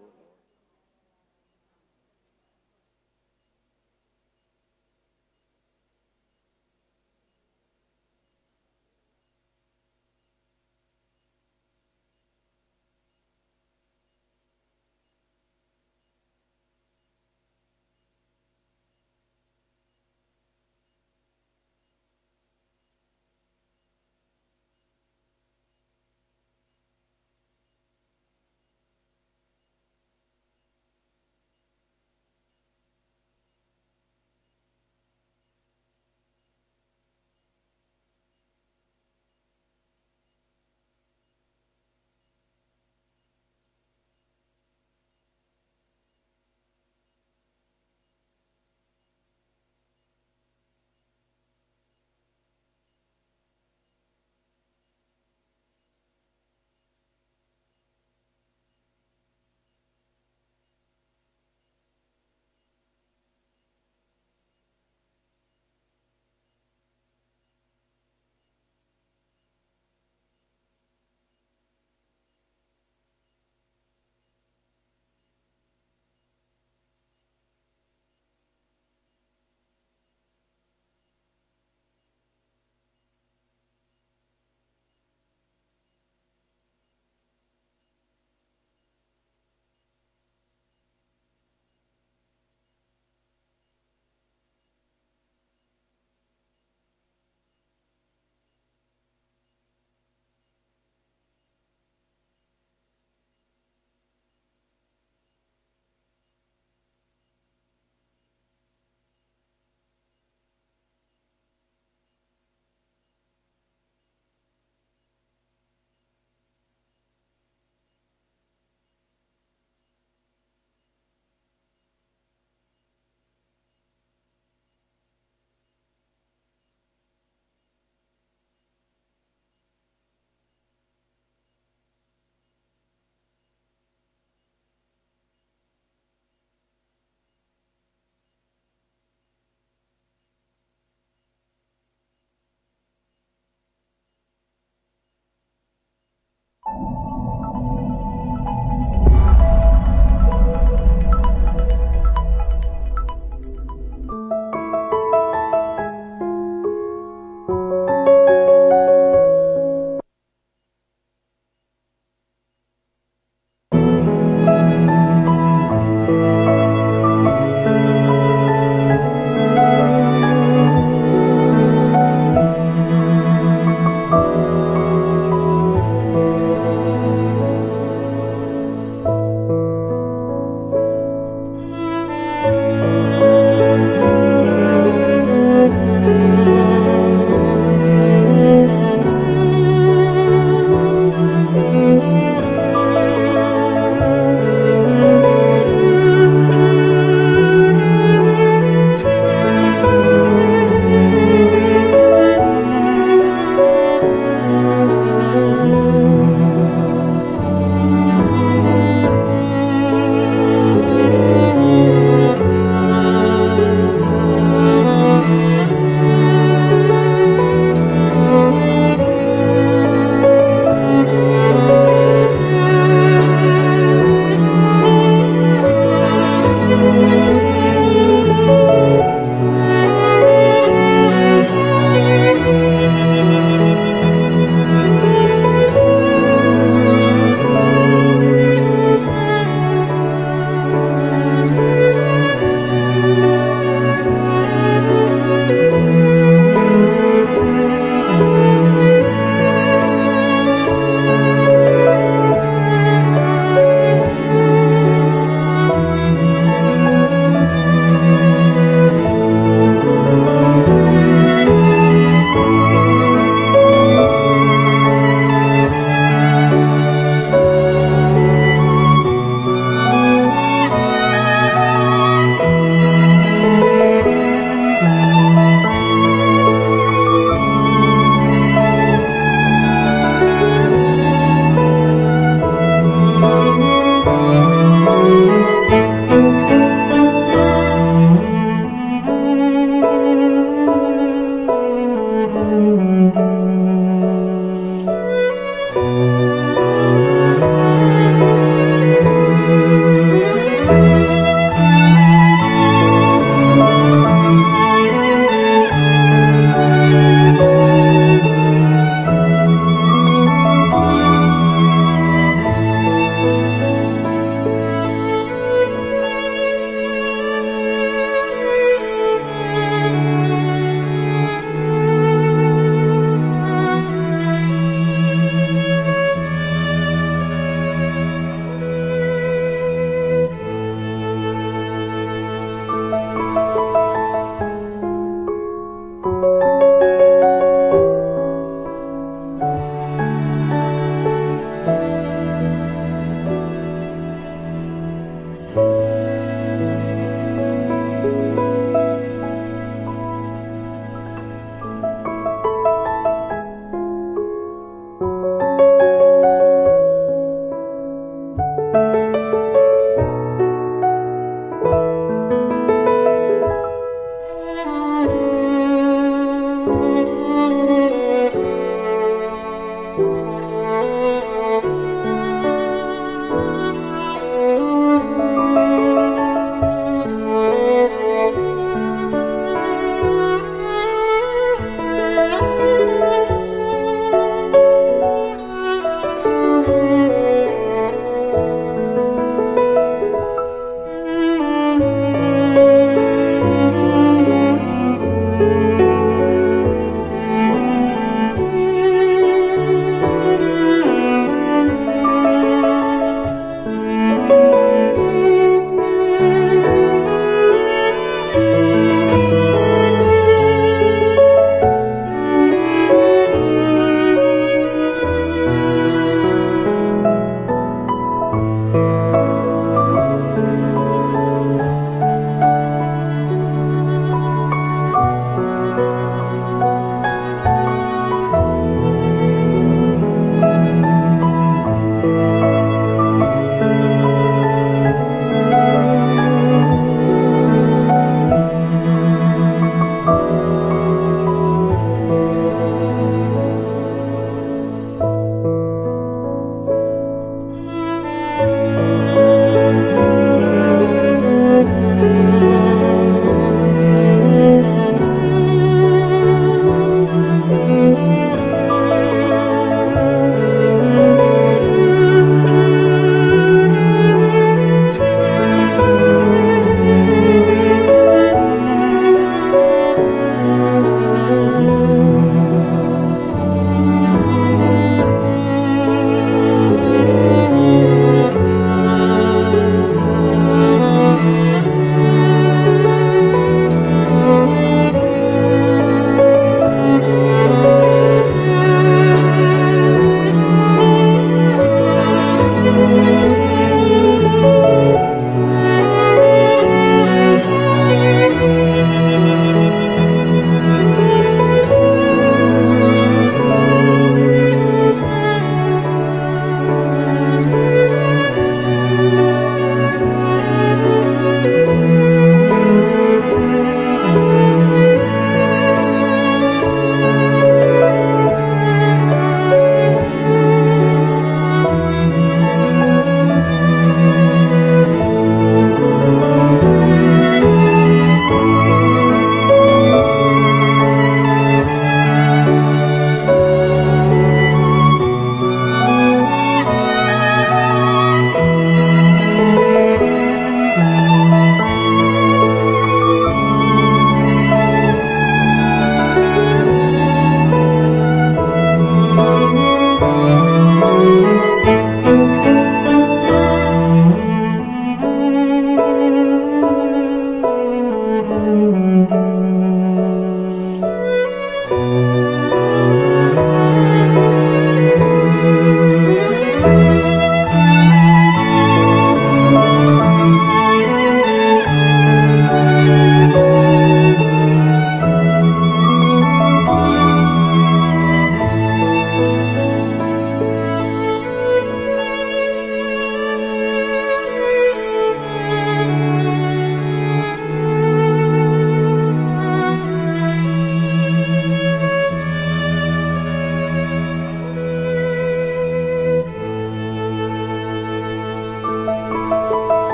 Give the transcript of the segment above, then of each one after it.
Mm-hmm.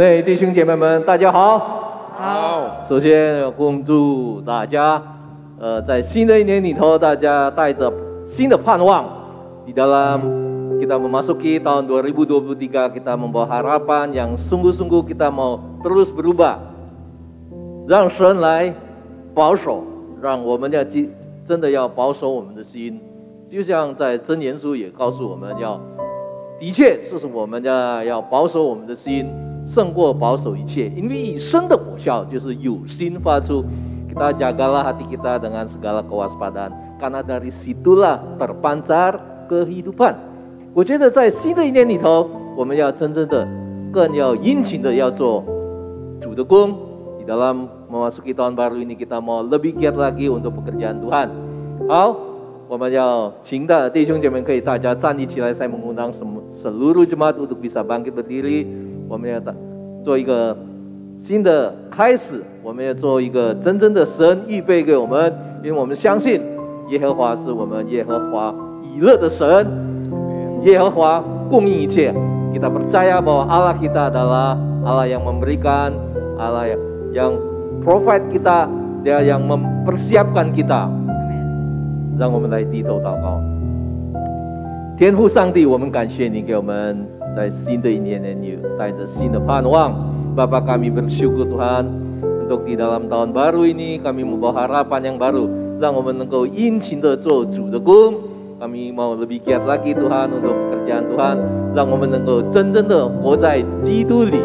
各位弟兄姐妹们大家好。好。首先恭祝大家呃在新的一年里头大家带着新的盼望迪达拉给他们马苏给到诺里布多布迪嘎给他们波哈拉巴娘松姑松姑给他们布鲁斯布鲁巴让神来保守让我们要记真的要保守我们的心。就像在箴言书也告诉我们要的确这是我们的要保守我们的心。胜过保守一切，因为以生的果效就是有心发出。Kita jagalah hati kita dengan segala kewaspadaan, karena dari situlah terpancar kehidupan。我觉得在新的一年里头，我们要真正的、更要殷勤的要做主的工。Di dalam memasuki tahun baru ini kita mau lebih giat lagi untuk pekerjaan Tuhan。好，我们要请的弟兄姐妹可以大家站立起来，saya mengundang seluruh jemaat untuk bisa bangkit berdiri。 我们要做一个新的开始，我们要做一个真正的神预备给我们，因为我们相信耶和华是我们耶和华以乐的神，耶和华供应一切。Kita percaya bahwa Allah kita adalah Allah yang memberikan, Allah yang yang provide kita, Dia yang mempersiapkan kita。让我们来低头祷告。天父上帝，我们感谢你给我们。在新的一年ini带着新的盼望Bapa kami bersyukur Tuhan untuk di dalam tahun baru ini kami membawa harapan yang baru 让我们能够殷勤的做主的工 kami mau lebih giat lagi Tuhan untuk pekerjaan Tuhan 让我们能够真正的活在基督里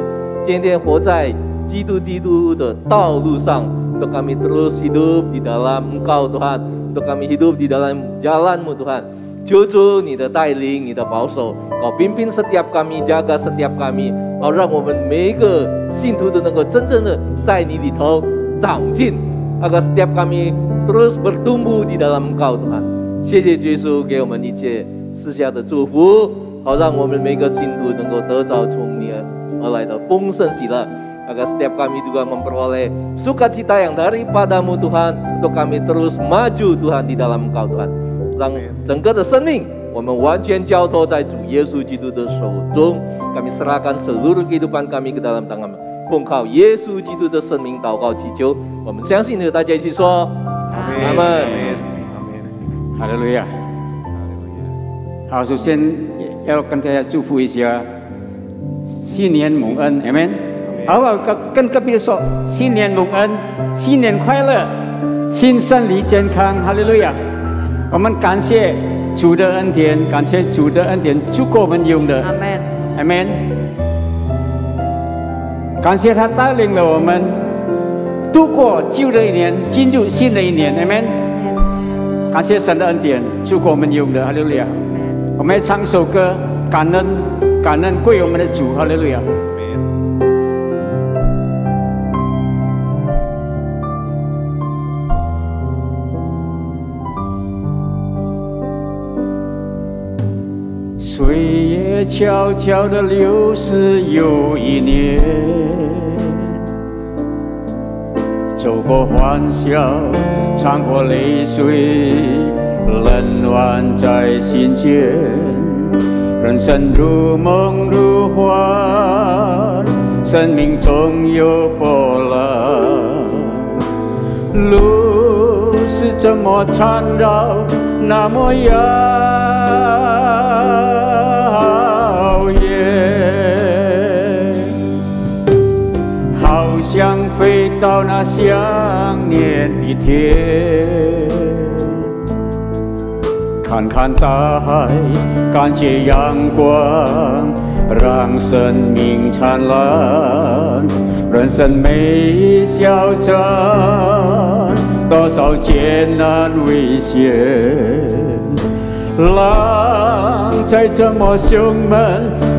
天天活在基督基督的道路上 untuk kami terus hidup di dalam Engkau Tuhan untuk kami hidup di dalam jalanmu Tuhan 求主你的带领，你的保守，Kau pimpin setiap kami, jaga setiap kami，好让我们每一个信徒都能够真正的在你里头长进，agar setiap kami terus bertumbuh di dalam Engkau Tuhan。谢谢耶稣给我们一切赐下的祝福，好让我们每个信徒能够得着从你而来的丰盛喜乐，agar setiap kami juga memperoleh sukacita yang daripadamu Tuhan, untuk kami terus maju Tuhan di dalam Engkau Tuhan。 让整个的生命，我们完全交托在主耶稣基督的手中。Kami serahkan seluruh kehidupan kami ke dalam tangan，奉靠耶稣基督的圣名祷告祈求。我们相信的，大家一起说：阿门。哈利路亚。好，首先要跟大家祝福一下，新年蒙恩，阿门。好，跟跟隔壁说，新年蒙恩，新年快乐，新身体健康，哈利路亚。我们感谢主的恩典，感谢主的恩典足够我们用的。阿门，阿门。感谢他带领了我们度过旧的一年，进入新的一年。阿门。感谢神的恩典足够我们用的。哈利路亚。我们唱一首歌，感恩，感恩归我们的主。哈利路亚。悄悄地流逝又一年，走过欢笑，尝过泪水，冷暖在心间。人生如梦如幻，生命总有波澜，路是这么缠绕，那么遥。到那想念的天，看看大海，感谢阳光，让生命灿烂。人生每小站，多少艰难危险，浪再怎么凶猛，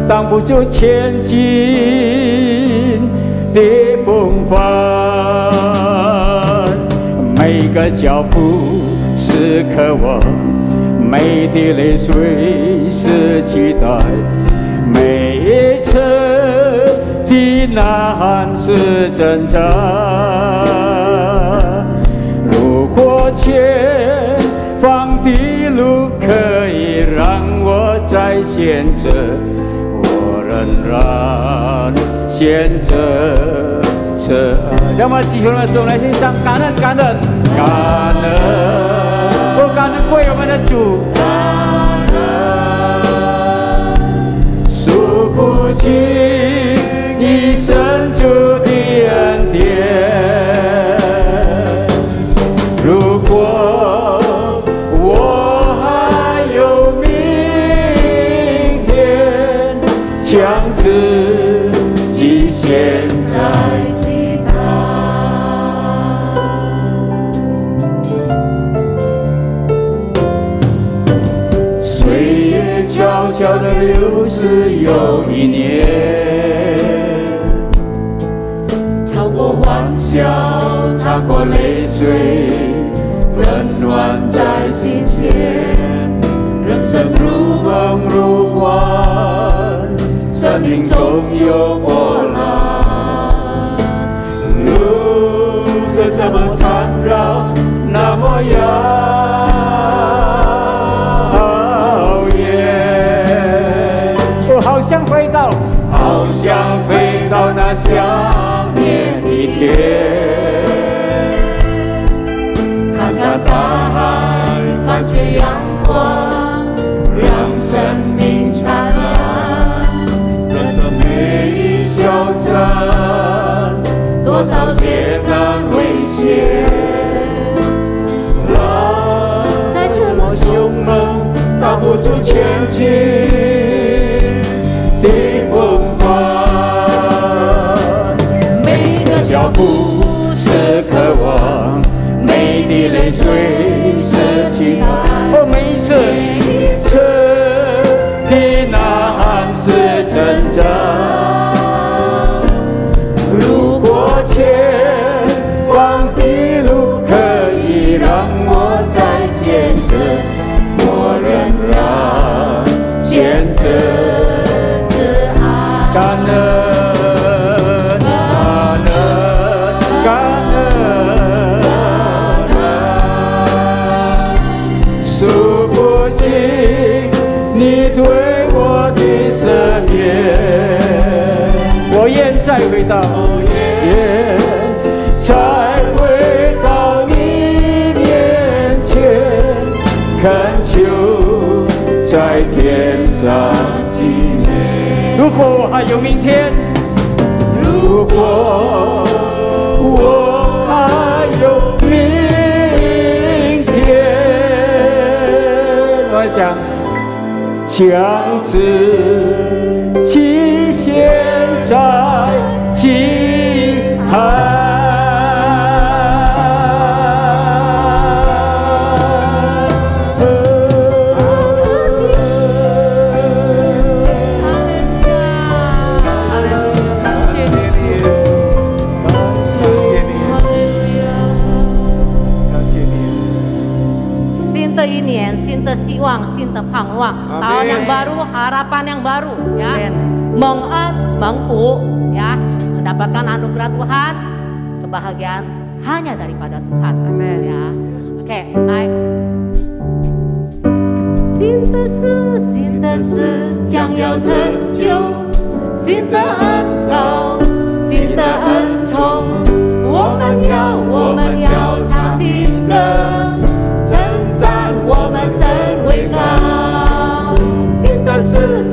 挡不住前进。的风帆，个脚步是渴望，每滴泪水是期待，每一次的呐喊是挣扎。如果前方的路可以让我再选择。我仍然选择这爱。要么继续的时候来欣赏感恩感恩。感恩，我感恩。归我们的主。数不尽一生主的恩。典。如果我还有明天，将自一年，尝过欢笑，踏过泪水，温暖在心间。人生如梦如幻，生命中有波想念的天。看看大海，感觉阳光，让生命灿烂。人的每一小站，多少艰难危险。浪再怎么凶猛，挡不住前进不是渴望每滴泪水是期待的赦免。我愿再回到，愿再回到你面前，恳求在天上纪念。如果我还有明天，如果我还有明天，我想。将自 Hang Wang. Amin. Tahun yang baru, harapan yang baru ya. meng En, ya mendapatkan anugerah Tuhan, kebahagiaan hanya daripada Tuhan. Amin ya. Oke, okay, kita Love.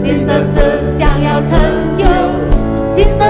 新的事将要成就，新的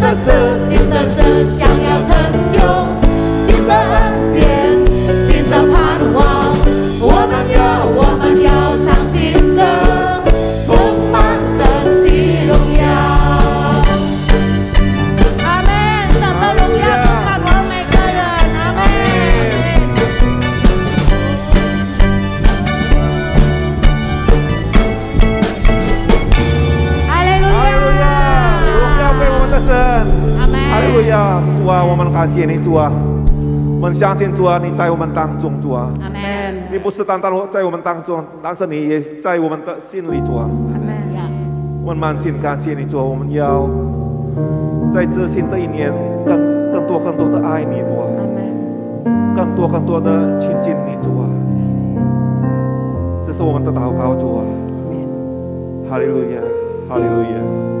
das 我相信主啊你在我们当中主啊。阿 man 你不是单单在我们当中但是你也在我们的心里主啊。阿 man 我们满心感谢你主啊我们要在这新的一年更更多更多的爱你主啊。阿 man 更多更多的亲近你主啊。这是我们的祷告主啊。哈利路亚哈利路亚。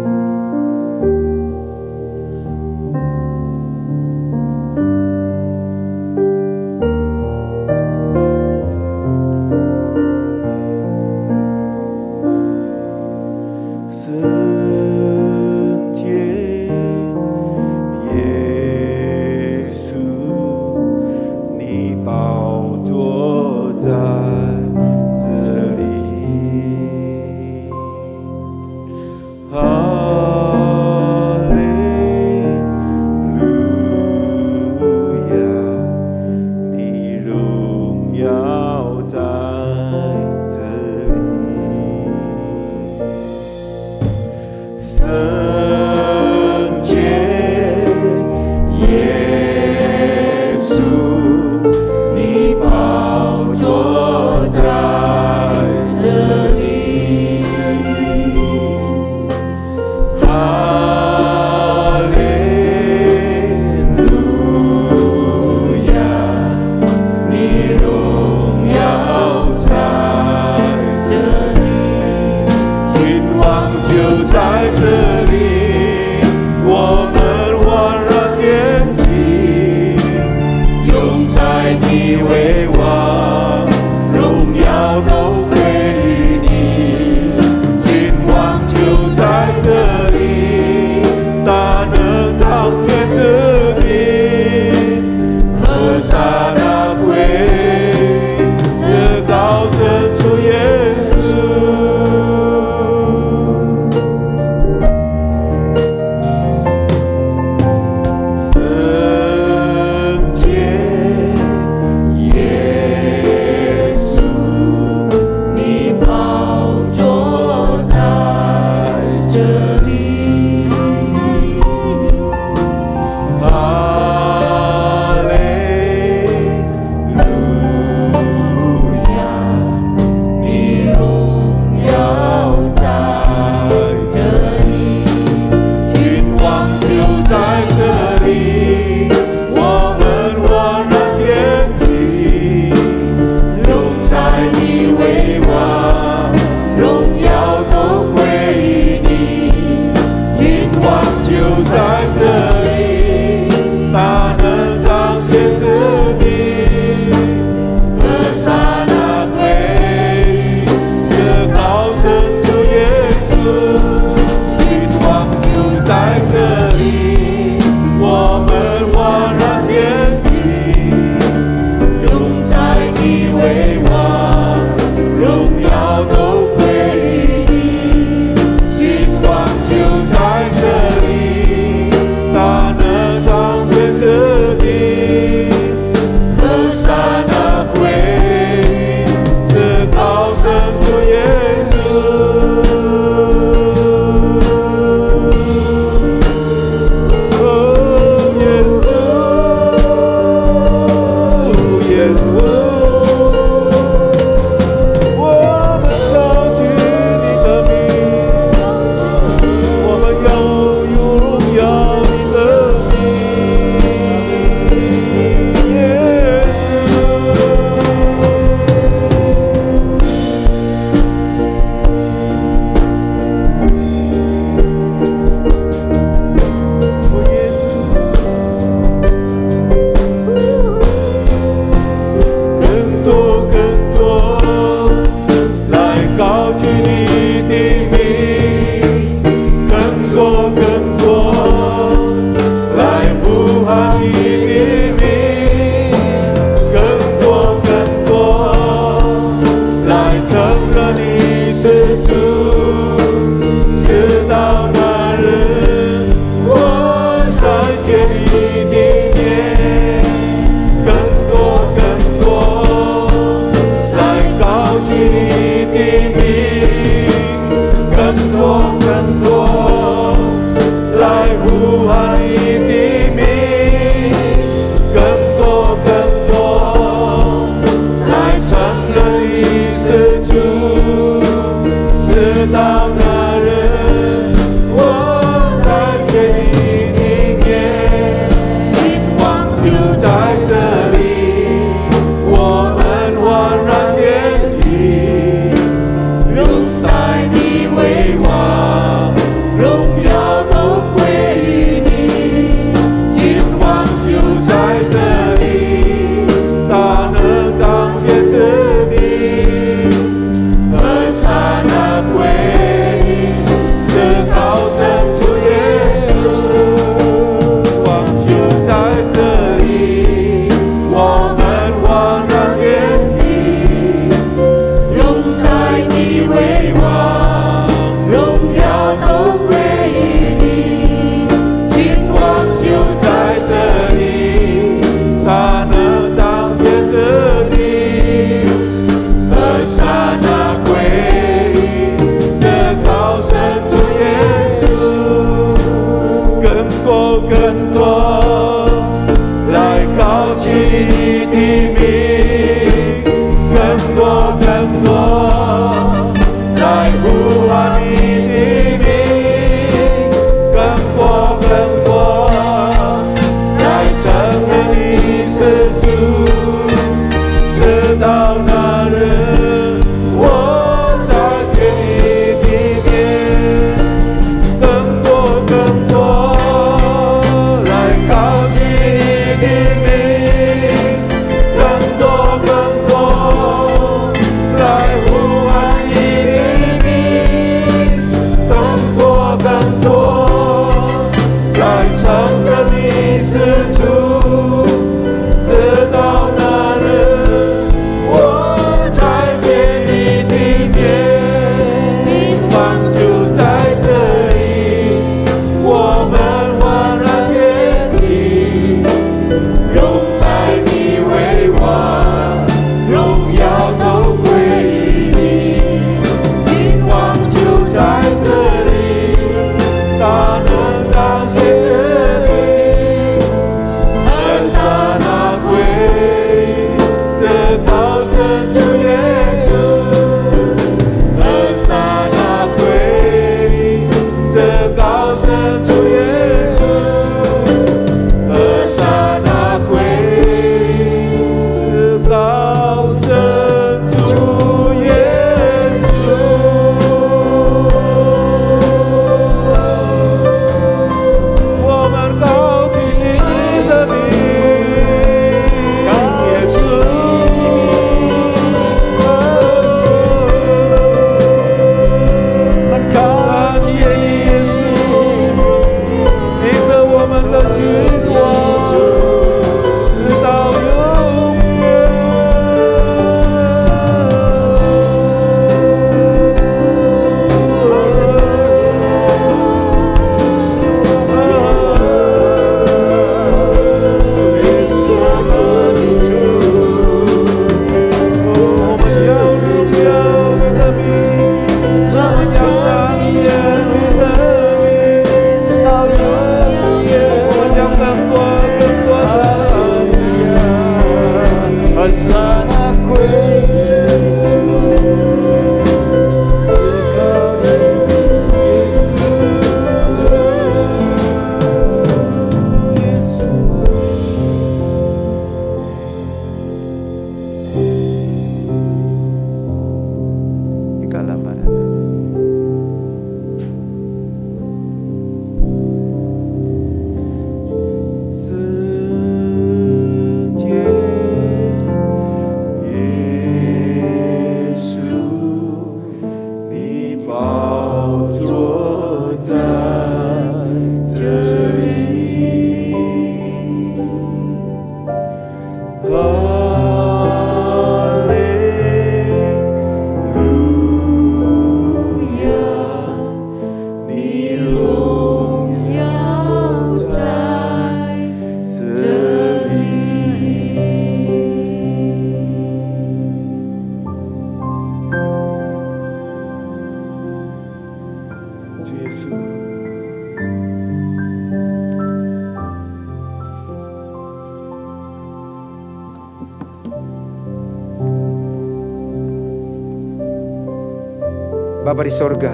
dari sorga.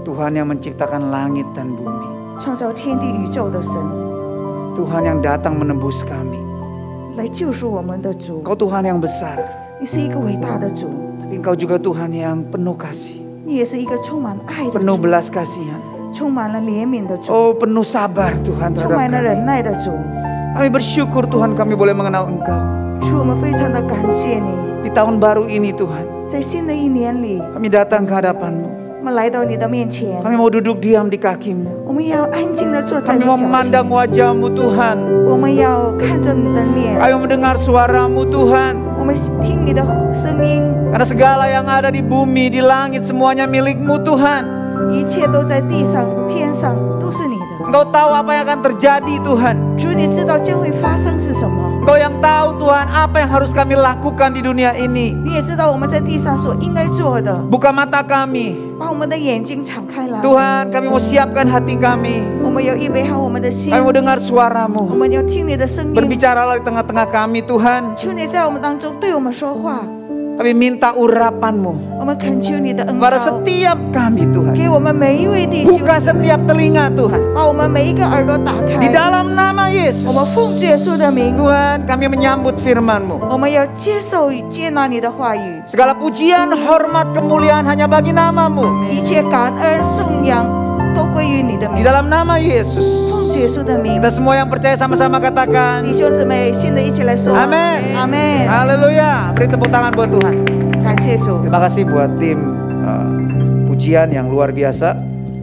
Tuhan yang menciptakan langit dan bumi. Tuhan yang datang menebus kami. Kau Tuhan yang besar. Tapi Engkau juga Tuhan yang penuh kasih. Penuh belas kasihan. Oh penuh sabar Tuhan terhadap kami. Kami bersyukur Tuhan kami boleh mengenal Engkau. Di tahun baru ini Tuhan. Kami datang ke hadapanmu. Kami mau duduk diam di kakimu. Kami mau memandang wajahmu Tuhan. Ayo mendengar suaramu Tuhan. Karena segala yang ada di bumi, di langit, semuanya milikmu Tuhan. 一切都在地上、天上，都是你。Engkau tahu apa yang akan terjadi Tuhan. Engkau yang tahu Tuhan apa yang harus kami lakukan di dunia ini. Buka mata kami. Tuhan kami mau siapkan hati kami. Kami mau dengar suaramu. Berbicaralah di tengah-tengah kami Tuhan. Kami minta urapanmu pada setiap kami Tuhan. Buka setiap telinga Tuhan. Di dalam nama Yesus. Tuhan kami menyambut firmanmu. Segala pujian, hormat, kemuliaan hanya bagi namamu. Di dalam nama Yesus. 奉主耶稣的名， Kita semua yang percaya sama-sama katakan. 弟兄姊妹，现在一起来说， Amin. 阿门。 Haleluya. Beri tepuk tangan buat Tuhan. 感谢主， Terima kasih buat tim uh, pujian yang luar biasa.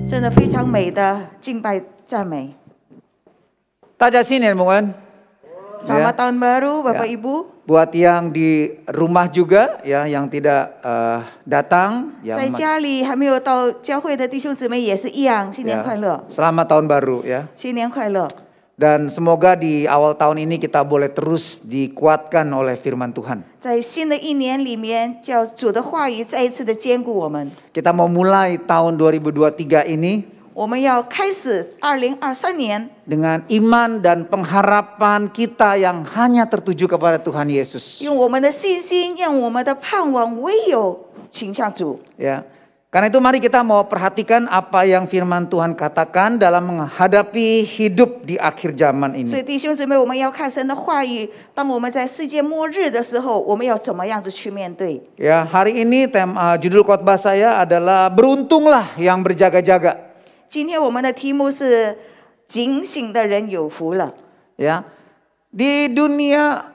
真的非常美的敬拜赞美。 Taja sini Mungkin. Selamat ya. tahun baru ya. Bapak ya. Ibu. Buat yang di rumah juga ya yang tidak uh, datang ya, ya. yang ya. Selamat tahun baru ya. Dan semoga di awal tahun ini kita boleh terus dikuatkan oleh firman Tuhan. Kita mau mulai tahun 2023 ini 我们要开始二零二三年， dengan iman dan pengharapan kita yang hanya tertuju kepada Tuhan Yesus. 用我们的信心，让我们的盼望唯有倾向主。 Ya. Karena itu mari kita mau perhatikan apa yang firman Tuhan katakan dalam menghadapi hidup di akhir zaman 所以 ini. 弟兄姊妹，我们要看神的话语。当我们在世界末日的时候，我们要怎么样子去面对？ Ya, hari ini tema judul khotbah saya adalah beruntunglah yang berjaga-jaga. 今天我们的题目是“警醒的人有福了 Ya. Di dunia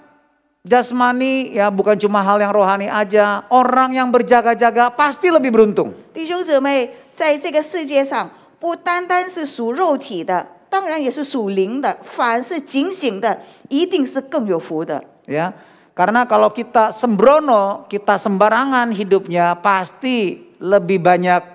jasmani ya bukan cuma hal yang rohani aja, orang yang berjaga-jaga pasti lebih beruntung. ”。弟兄姊妹，在这个世界上，不单单是属肉体的，当然也是属灵的。凡是警醒的，一定是更有福的。 Ya. Karena kalau kita sembrono, kita sembarangan hidupnya pasti lebih banyak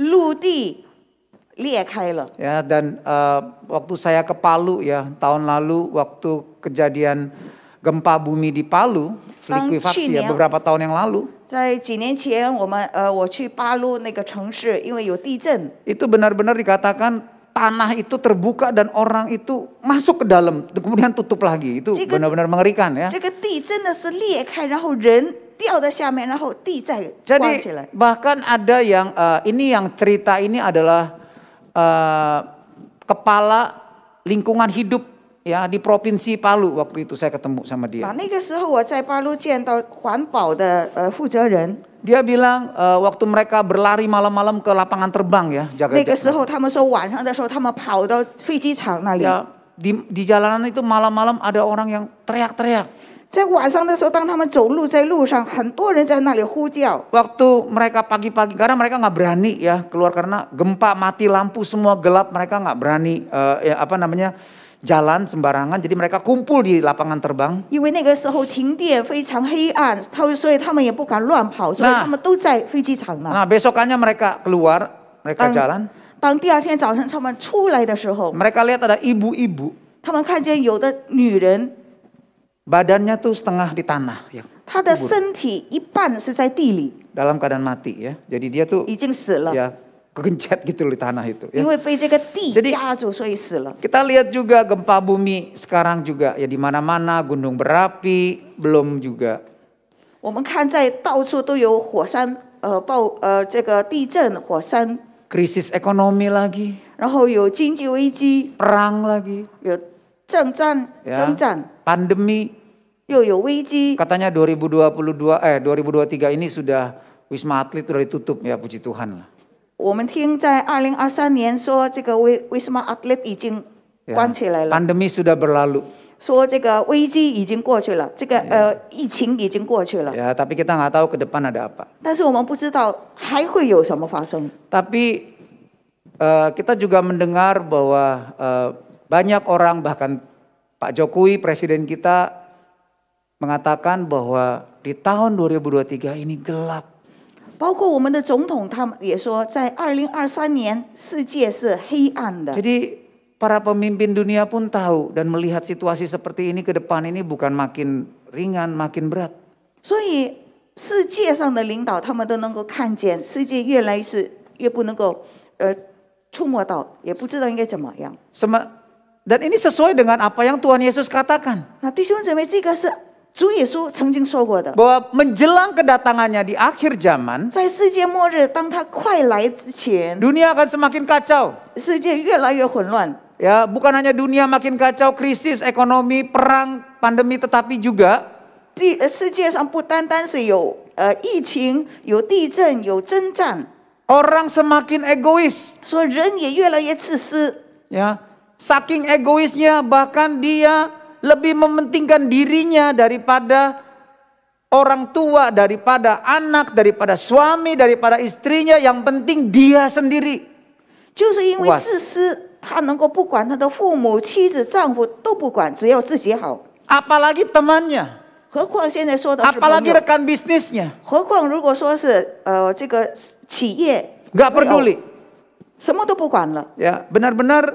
陆地裂开了。 Ya, dan eh, waktu saya ke Palu ya, tahun lalu waktu kejadian gempa bumi di Palu, likuifaksi ya, Tahun beberapa tahun yang lalu. 在几年前，我们呃，我去八路那个城市，因为有地震， Itu benar-benar dikatakan tanah itu terbuka dan orang itu masuk ke dalam, kemudian tutup lagi. Itu Jika- benar-benar mengerikan ya. 这个地真的是裂开，然后人 Jadi bahkan ada yang、uh, eh, ini yang cerita ini adalah、uh, eh, kepala lingkungan hidup ya di provinsi Palu waktu itu saya ketemu sama dia. Dia bilang uh, waktu mereka berlari malam-malam ke lapangan terbang ya jaga. Ya, di, di jalanan itu malam-malam ada orang yang teriak-teriak. 在晚上的时候，当他们走路在路上，很多人在那里呼叫。 Waktu mereka pagi-pagi karena mereka nggak berani ya keluar karena gempa mati lampu semua gelap mereka nggak berani eh, ya, apa namanya jalan sembarangan jadi mereka kumpul di lapangan terbang 因为那个时候停电非常黑暗，他所以他们也不敢乱跑，所以那他们都在飞机场那。 Nah besokannya mereka keluar, mereka Tang- jalan, 当第二天早上他们出来的时候， mereka lihat ada ibu-ibu, 他们看见有的女人， badannya tuh setengah di tanah, ya, 她的身体一半是在地里， dalam keadaan mati ya. Jadi dia tuh 已经死了， ya kegencet gitu di tanah itu. 因 Ya. 为被这个地 Jadi- 压住，所以死了。 Kita lihat juga gempa bumi sekarang juga ya di mana-mana gunung berapi belum juga. 我们看在到处都有火山，呃爆呃这个地震、火山， Krisis ekonomi lagi, 然后有经济危机， perang lagi, 有 政战、 ya, 征战， pandemi. 又有危机。 Katanya 2022 eh 2023 ini sudah Wisma Atlet sudah ditutup ya puji Tuhan lah. 我们听在二零二三年说这个威威斯玛 outlet 已经 Ya. 关起来了， Pandemi sudah berlalu. 说这个危机已经过去了，这个呃疫情已经过去了， Ya, tapi kita nggak tahu ke depan ada apa. 但是我们不知道还会有什么发生。 Tapi eh, kita juga mendengar bahwa eh, banyak orang bahkan Pak Jokowi presiden kita mengatakan bahwa di tahun 2023 ini gelap. 包括我们的总统，他们也说，在二零二三年，世界是黑暗的。 Jadi para pemimpin dunia pun tahu dan melihat situasi seperti ini ke depan ini bukan makin ringan, makin berat. 所以世界上的领导，他们都能够看见，世界越来是越不能够呃触摸到，也不知道应该怎么样。 Sema- dan ini sesuai dengan apa yang Tuhan Yesus katakan. 那弟兄姊妹，这个是主耶稣曾经说过的， Bahwa menjelang kedatangannya di akhir zaman, 在世界末日，当他快来之前， dunia akan semakin kacau. 世界越来越混乱。 Ya, bukan hanya dunia makin kacau, krisis ekonomi, perang, pandemi, tetapi juga 地呃世界上不单单是有呃疫情、有地震、有征战， orang semakin egois. 说人也越来越自私。 Ya, saking egoisnya bahkan dia lebih mementingkan dirinya daripada orang tua, daripada anak, daripada suami, daripada istrinya. Yang penting dia sendiri. 就是因为哇自私，他能够不管他的父母、妻子、丈夫都不管，只要自己好。 Apalagi temannya, 何况现在说的是朋 apalagi 友， rekan bisnisnya, 何况如果说是呃这个企业 nggak 配偶 peduli. 什么都不管了。 Ya, benar-benar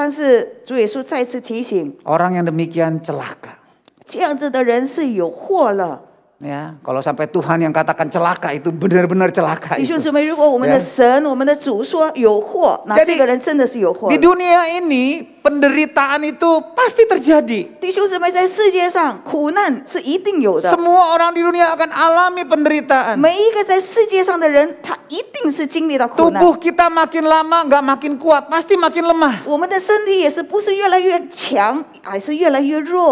但是主耶稣再次提醒，orang yang demikian celaka. 这样子的人是有祸了。Ya, kalau sampai Tuhan yang katakan celaka itu benar-benar celaka. Itu. Jadi di dunia ini penderitaan itu pasti terjadi. Semua orang di dunia akan alami penderitaan. Tubuh kita makin lama nggak makin kuat, pasti makin lemah.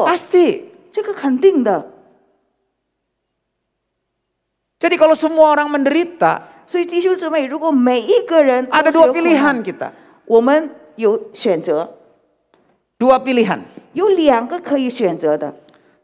Pasti. 这个肯定的。 Jadi kalau semua orang menderita, 所以弟兄姊妹，如果每一个人 ada 都是有 dua 苦难 pilihan kita. 我们有选择， Dua pilihan. 有两个可以选择的，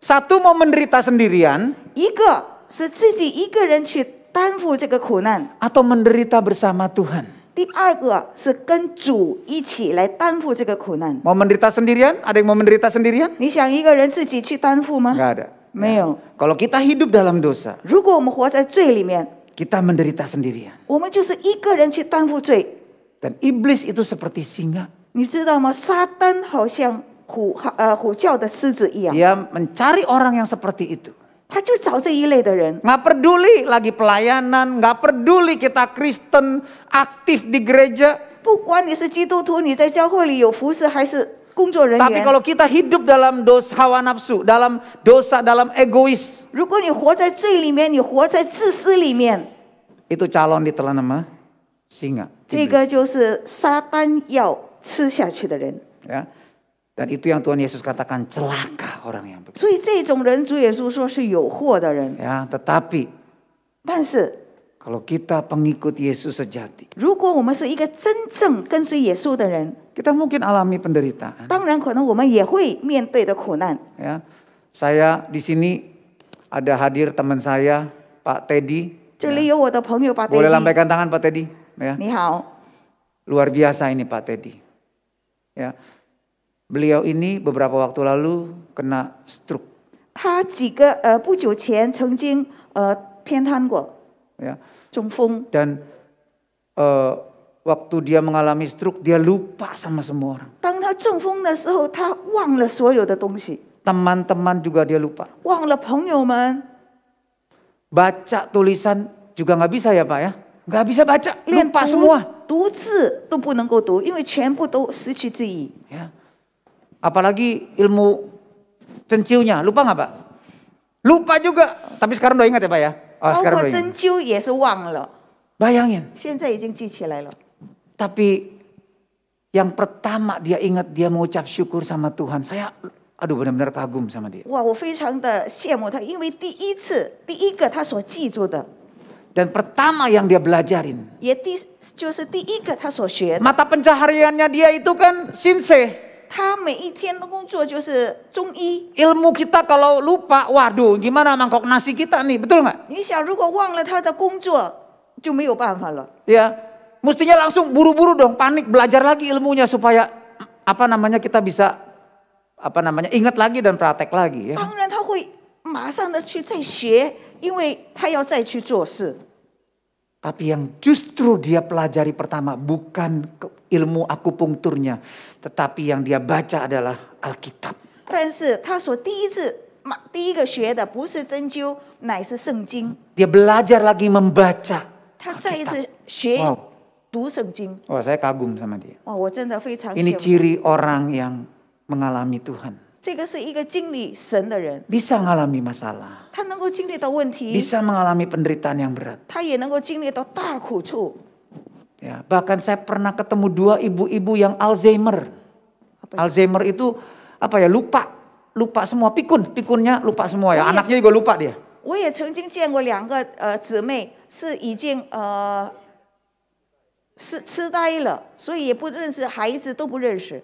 Satu mau menderita sendirian 一个是自己一个人去担负这个苦难， atau menderita bersama Tuhan. 第二个是跟主一起来担负这个苦难。 Mau menderita sendirian? Ada yang mau menderita sendirian? 你想一个人自己去担负吗？ Nggak ada. 没有。 Kalau kita hidup dalam dosa, 如果我们活在罪里面， kita menderita sendirian. 我们就是一个人去担负罪。 Dan iblis itu seperti singa. 你知道吗？撒旦好像虎呃虎叫的狮子一样， Dia mencari orang yang seperti itu. 他就找这一类的人。 Nggak peduli lagi pelayanan, nggak peduli kita Kristen aktif di gereja. 不管你是基督徒，你在教会里有服侍还是 工作人 Tapi 员， kalau kita hidup dalam dosa hawa nafsu, dalam dosa, dalam egois, 如果你活在罪里面，你活在自私里面， itu calon ditelan sama singa. 这个就是撒旦要吃下去的人。 Ya. Dan itu yang Tuhan Yesus katakan celaka orang yang begitu. 所以这种人，主耶稣说是有祸的人。 Ya, tetapi 但是 kalau kita pengikut Yesus sejati, 如果我们是一个真正跟随耶稣的人， kita mungkin alami penderitaan. 当然可能我们也会面对的苦难。 Ya, saya di sini ada hadir teman saya Pak Teddy. 这里有我的朋友巴德 Boleh 利， lambaikan tangan Pak Teddy. Ya, 你好， luar biasa ini Pak Teddy. Ya, beliau ini beberapa waktu lalu kena stroke. 他几个呃不久前曾经呃偏瘫过， Ya, cemfung dan uh, waktu dia mengalami stroke dia lupa sama semua orang. Teman-teman juga dia lupa. Baca tulisan juga nggak bisa ya Pak ya? Nggak bisa baca, lupa semua. Ya. Apalagi ilmu cenciunya, lupa nggak Pak? Lupa juga, tapi sekarang udah ingat ya Pak ya? Oh, Bayangin. Tapi yang pertama dia ingat dia mengucap syukur sama Tuhan. Saya aduh benar-benar kagum sama dia. Wah, dan pertama yang dia belajarin. Mata pencahariannya dia itu kan sinse. 他每一天的工作就是中医。 Ilmu kita kalau lupa, waduh gimana mangkok nasi kita nih, betul nggak? 你想，如果忘了他的工作，就没有办法了。 Ya, mestinya langsung buru-buru dong, panik belajar lagi ilmunya supaya apa namanya kita bisa apa namanya ingat lagi dan praktek lagi ya. 当然，他会马上的去再学，因为他要再去做事。 Tapi yang justru dia pelajari pertama bukan ke- ilmu akupunkturnya, tetapi yang dia baca adalah Alkitab. 但是他所第一次马第一个学的不是针灸，乃是圣经。 Dia belajar lagi membaca. 他再一次学 Wow. 读圣经。 Wah, saya kagum sama dia. 哇，我真的非常 Ini 羡慕。 ciri orang yang mengalami Tuhan. 这个是一个经历神的人， Bisa mengalami masalah, 他能够经历到问题， bisa mengalami penderitaan yang berat. 他也能够经历到大苦处。 Ya, bahkan saya pernah ketemu dua ibu-ibu yang Alzheimer. Alzheimer itu apa ya lupa, lupa semua pikun, pikunnya lupa semua ya. Oh, yes. Anaknya juga lupa dia. 我也曾经见过两个呃姊妹是已经呃是痴呆了，所以也不认识孩子，都不认识，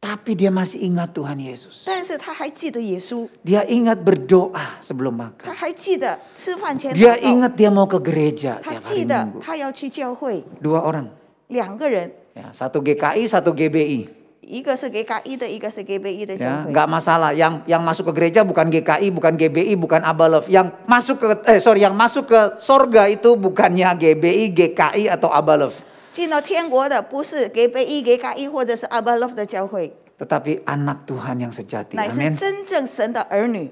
Tapi dia masih ingat Tuhan Yesus. 但是他还记得耶稣， Dia ingat berdoa sebelum 他 makan. 还记得吃饭前 Dia 祷告， ingat dia mau ke gereja 他 tiap 记 hari 得 Minggu. 他要去教会， Dua orang. 两个人， Ya, satu GKI, satu GBI. 一个是给 K 一的，一个是给 B 一的教 Ya, 会。 nggak masalah. Yang yang masuk ke gereja bukan GKI, bukan GBI, bukan Abalov. Yang masuk ke eh sorry, yang masuk ke sorga itu bukannya GBI, GKI atau Abalov. 进到天国的不是给 B 一、给 K 一或者是阿巴洛夫的教会， Tetapi anak Tuhan yang sejati. 乃是 Amin. 真正神的儿女。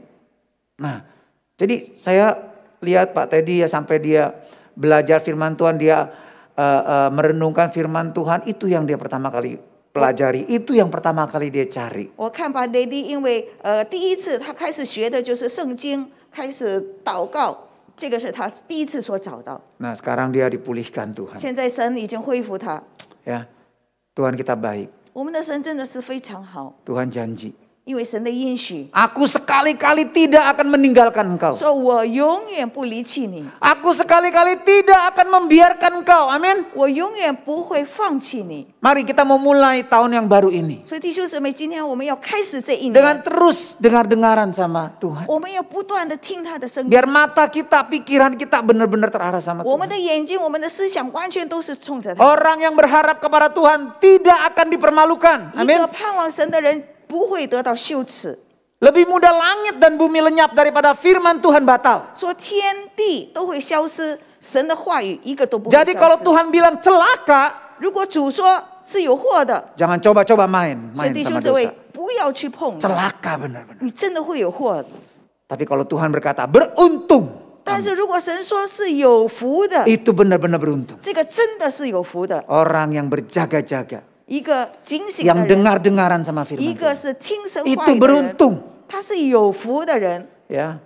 Nah, jadi saya lihat Pak Teddy ya sampai dia belajar firman Tuhan, dia eh, eh, merenungkan firman Tuhan, itu yang dia pertama kali pelajari, itu yang pertama kali dia cari. 我看吧，Lady，因为呃，第一次他开始学的就是圣经，开始祷告， 这个是他第一次所找到。Nah, sekarang dia dipulihkan Tuhan. 现在神已经恢复他，Ya. Tuhan kita baik. 我们的神真的是非常好，Tuhan janji. 因为神的应许 Aku sekali-kali tidak akan meninggalkan engkau. 说：“我永远不离弃你， Aku sekali-kali tidak akan membiarkan engkau. Amin. 我永远不会放弃你。 Mari kita mau mulai tahun yang baru ini. ”所以弟兄姊妹，今天我们要开始这一 Dengan 年， terus dengar-dengaran sama Tuhan. 我们要不断的听他的声音。 Biar mata kita, pikiran kita benar-benar terarah sama 我们 Tuhan. 的眼睛、我们的思想完全都是冲着他。 Orang yang berharap kepada Tuhan tidak akan dipermalukan. 一 Amin. 个盼望神的人 不会得到羞耻。 Lebih mudah langit dan bumi lenyap daripada firman Tuhan batal. 说天地都会消失，神的话语一个都不会 Jadi 消 kalau 失。 Tuhan bilang celaka, 如果主说是有祸的， jangan coba-coba main, 所以 main 弟兄 sama 姊妹 dosa. 不要去碰它， Celaka benar-benar. 你真的会有祸的。 Tapi kalau Tuhan berkata beruntung, 但是如果神说是有福的， itu benar-benar beruntung. 这个真的是有福的。 Orang yang berjaga-jaga, 一个警醒 yang 的人， dengar-dengaran sama 一 firman 个 Tuhan. 是听神 Itu 话语的人， beruntung. 他是有福的人。 Ya.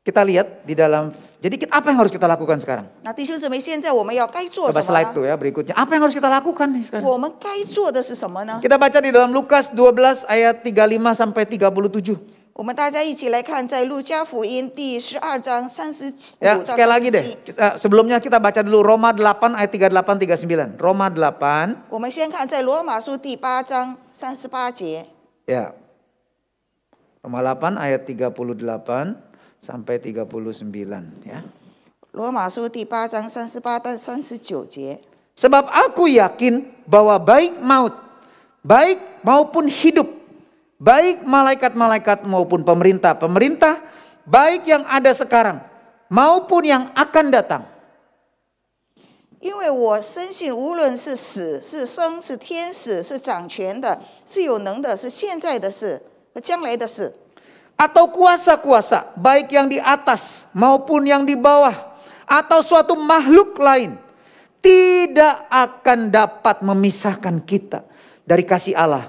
Kita lihat di dalam jadi kita- apa yang harus kita lakukan sekarang? 那弟兄姊妹，现在我们要该做 Coba 什么 slide 呢？ tuh ya berikutnya. Apa yang harus kita lakukan nih sekarang? 我们该做的是什么呢？ Kita baca di dalam Lukas 12 ayat 35 sampai 37. 我们大家一起来看，在路加福音第十二章三十七 Ya, 五到 sekali 三 lagi 十 deh. 七。 Eh, Sebelumnya kita baca dulu Roma 8 ayat 38 39. Roma 8 我们先看在罗马书第八章三十八节， ya. Roma 8 ayat 38 sampai 39 ya. 罗马书第八章三十八到三十九节。 Sebab aku yakin bahwa baik maut, baik maupun hidup, baik malaikat-malaikat maupun pemerintah-pemerintah, baik yang ada sekarang maupun yang akan datang, 因为我深信，无论是死是生，是天使，是掌权的，是有能的，是现在的事和将来的事， atau kuasa-kuasa, baik yang di atas maupun yang di bawah, atau suatu makhluk lain, tidak akan dapat memisahkan kita dari kasih Allah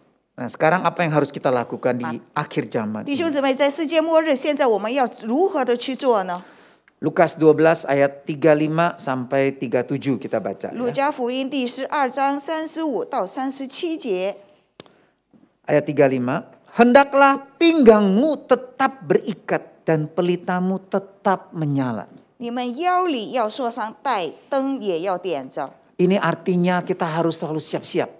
更容易失去，比起神的话语不成就。 Nah sekarang apa yang harus kita lakukan di akhir zaman? 弟兄姊妹，在世界末日，现在我们要如何的去做呢？ Lukas 12 ayat 35 sampai 37 kita baca. 路 ya. 加福音第十二章三十五到三十七节， Ayat 35. Hendaklah pinggangmu tetap berikat dan pelitamu tetap menyala. 你们腰里要束上带，灯也要点着。 Ini artinya kita harus selalu siap-siap.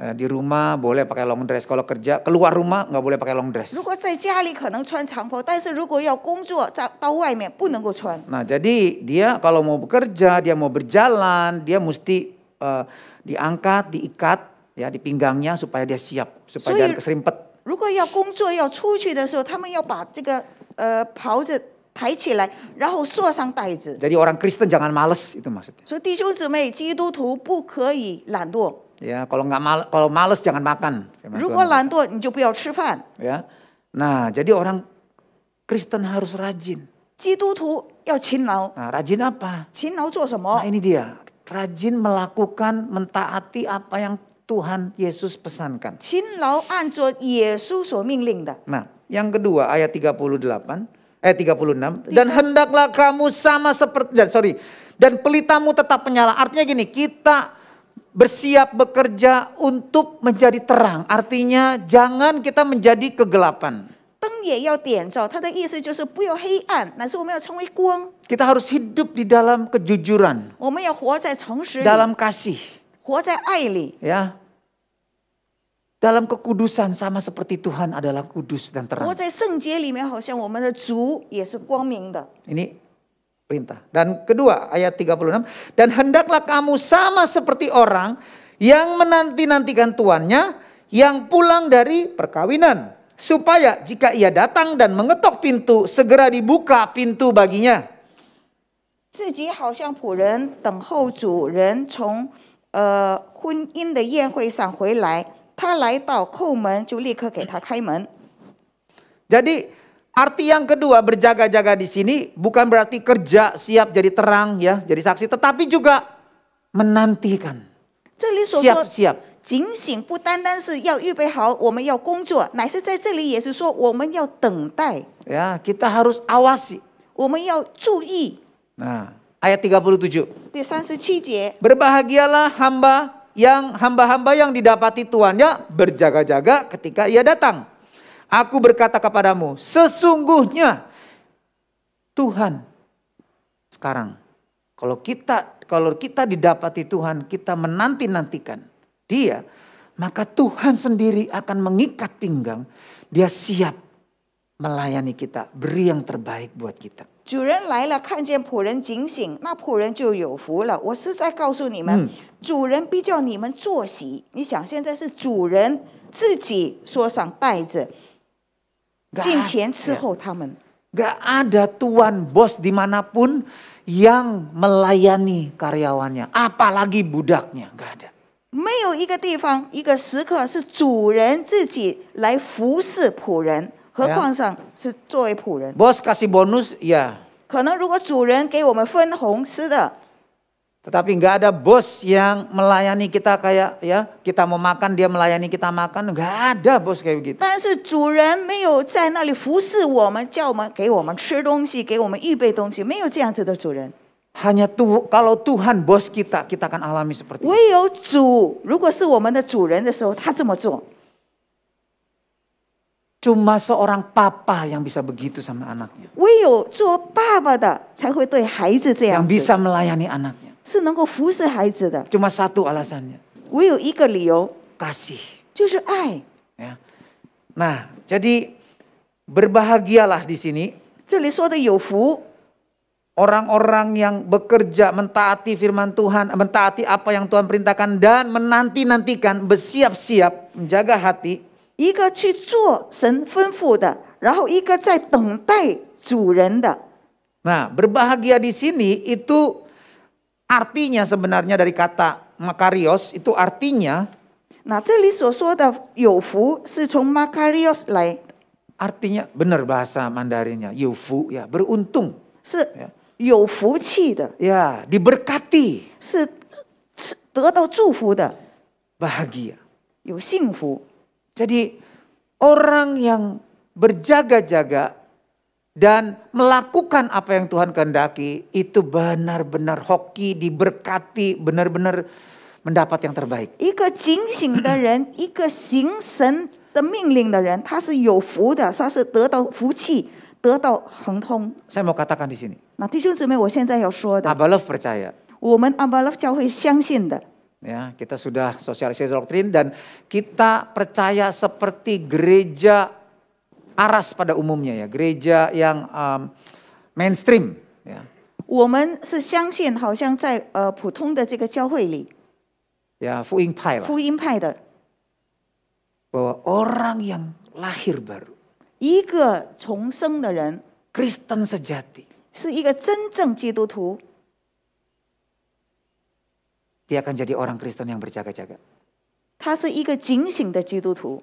Eh, di rumah boleh pakai long dress. Kalau kerja keluar rumah nggak boleh pakai long dress. 如果在家里可能穿长袍，但是如果要工作，在到外面不能够穿。 Nah jadi dia kalau mau bekerja, dia mau berjalan, dia mesti eh, diangkat, diikat ya di pinggangnya supaya dia siap, supaya So jangan you- keserimpet. 如果要工作要出去的时候，他们要把这个呃袍子抬起来，然后束上带子。 Jadi orang Kristen jangan males itu maksudnya. 所以弟兄姊妹，基督徒不可以懒惰。 Ya kalau nggak mal, kalau males jangan makan. firman 如 Tuhan. 果懒惰，你就不要吃饭。 ya. Nah, jadi orang Kristen harus rajin. 基督徒要勤劳， Nah, rajin apa? 勤劳做什 Nah, 么？ ini dia. Rajin melakukan, mentaati apa yang Tuhan Yesus pesankan. 勤劳按着耶稣所命令的。 Nah, yang kedua ayat 38 eh 36 dan hendaklah kamu sama seperti dan sorry dan pelitamu tetap menyala. Artinya gini, kita bersiap bekerja untuk menjadi terang. Artinya jangan kita menjadi kegelapan. Kita harus hidup di dalam kejujuran. Dalam kasih. Ya. Dalam kekudusan sama seperti Tuhan adalah kudus dan terang. Ini perintah. Dan kedua ayat 36. Dan hendaklah kamu sama seperti orang yang menanti-nantikan tuannya yang pulang dari perkawinan. Supaya jika ia datang dan mengetok pintu segera dibuka pintu baginya. 自己好像仆人等候主人从呃婚姻的宴会上回来，他来到叩门就立刻给他开门。 Jadi arti yang kedua berjaga-jaga di sini bukan berarti kerja siap jadi terang ya, jadi saksi tetapi juga menantikan. 这里所说 Siap-siap. 警醒，不单单是要预备好我们要工作，乃是在这里也是说我们要等待， Ya, kita harus awasi. 我们要注意。 Nah, ayat 37. 第三十七节， Berbahagialah hamba yang hamba-hamba yang didapati tuannya berjaga-jaga ketika ia datang. Aku berkata kepadamu, sesungguhnya Tuhan sekarang kalau kita kalau kita didapati Tuhan, kita menanti-nantikan Dia, maka Tuhan sendiri akan mengikat pinggang. Dia siap melayani kita, beri yang terbaik buat kita. 主人来了，看见仆人警醒，那仆人就有福了。我是在告诉你们，主人必叫你们坐喜。你想，现在是主人自己说上带子， Gak 进 ada- 前伺候他们。 Gak ada tuan bos dimanapun yang melayani karyawannya, apalagi budaknya, gak ada. 没有一个地方、一个时刻是主人自己来服侍仆人，何况上是作为仆人。 Bos kasih bonus, ya, 可能如果主人给我们分红是的， tetapi gak ada bos yang melayani kita kayak ya kita mau makan dia melayani kita makan, gak ada bos kayak begitu. 但是主人没有在那里服侍我们，叫我们给我们吃东西，给我们预备东西，没有这样子的主人。 Hanya tuh kalau Tuhan bos kita, kita akan alami seperti itu. 唯有主，如果是我们的主人的时候，他这么做。 Cuma seorang papa yang bisa begitu sama anaknya, 唯有做爸爸的才会对孩子这 yang 样 bisa 子， melayani anaknya. 是能够服侍孩子的。 Cuma satu alasannya, 唯有一个理由， kasih. 就是爱。 Ya. Nah, jadi berbahagialah di sini 这里说的有福， orang-orang yang bekerja mentaati firman Tuhan, mentaati apa yang Tuhan perintahkan dan menanti-nantikan, bersiap-siap menjaga hati 一个去做神吩咐的，然后一个在等待主人的。 Nah, berbahagia di sini itu artinya sebenarnya dari kata makarios itu artinya 那这里所说的有福，是从 makarios 来， artinya benar bahasa Mandarinnya yufu ya beruntung 是有福气的， ya diberkati 是是得到祝福的， bahagia. 有幸福。 Jadi orang yang berjaga-jaga dan melakukan apa yang Tuhan kehendaki itu benar-benar hoki diberkati benar-benar mendapat yang terbaik. 一个警醒的人，一个行神的命令的人，他是有福的，他是得到福气，得到亨通。 Saya mau katakan di sini, 那弟兄姊妹，我现在要说的， Abalov percaya 我们阿巴勒教会相信的， ya kita sudah sosialisasi doktrin dan kita percaya seperti gereja aras pada umumnya ya gereja yang um, mainstream ya 我们是相信，好像在呃普通的这个教会里， ya fuing pai lah 福音派的 bahwa orang yang lahir baru 一个重生的人， Kristen sejati 是一个真正基督徒， dia akan jadi orang Kristen yang berjaga-jaga 他是一个警醒的基督徒。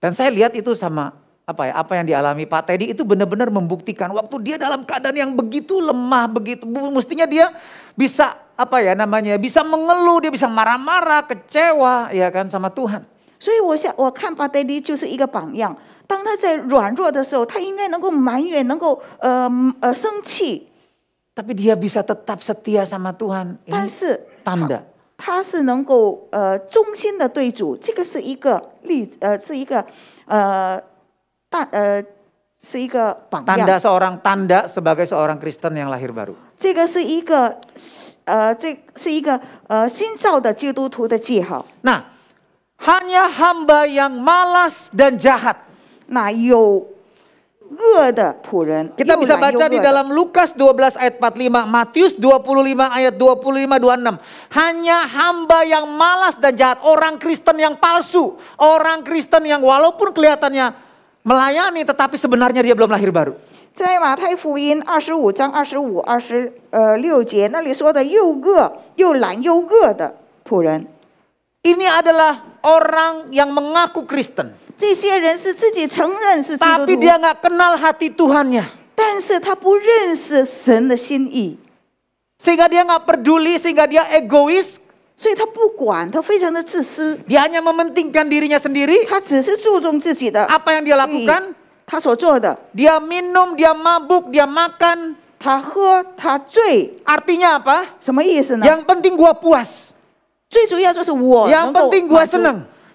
ya dan saya lihat itu sama apa ya apa yang dialami Pak Teddy itu benar-benar membuktikan waktu dia dalam keadaan yang begitu lemah begitu bu- mestinya dia bisa apa ya namanya bisa mengeluh dia bisa marah-marah kecewa ya kan sama Tuhan 所以我想，我看巴戴利就是一个榜样。当他在软弱的时候，他应该能够埋怨，能够呃呃生气， tapi dia bisa tetap setia sama Tuhan 但 ini 是 tanda 他是能够呃忠心的对主，这个是一个 例子，呃是一个呃大呃是一个榜 tanda 样， seorang tanda sebagai seorang Kristen yang lahir baru 这个是一个呃这是一个呃新造的基督徒的记号。 nah hanya hamba yang malas dan jahat 那有恶的仆人， Kita 又 bisa 懒又 baca di 恶的 dalam Lukas 12 ayat 45, Matius 25 ayat 25 26. Hanya hamba yang malas dan jahat, orang Kristen yang palsu, orang Kristen yang walaupun kelihatannya melayani tetapi sebenarnya dia belum lahir baru. 在马太福音二十五章二十五、二十呃六节那里说的又恶又懒又恶的仆人， Ini adalah orang yang mengaku Kristen, 这些人是自己承认是基督 tapi 徒， dia nggak kenal hati Tuhannya. 但是他不认识神的心意， Sehingga dia nggak peduli, sehingga dia egois, 所以他不管，他非常的自私， dia hanya mementingkan dirinya sendiri. 他只是注重自己的 Apa yang dia 利益 lakukan? 他所做的， Dia minum, dia mabuk, dia makan. 他喝他醉， Artinya apa? 什么意思呢？ Yang penting gua puas. 最主要就是我 Yang 能够 penting gua 满足 senang.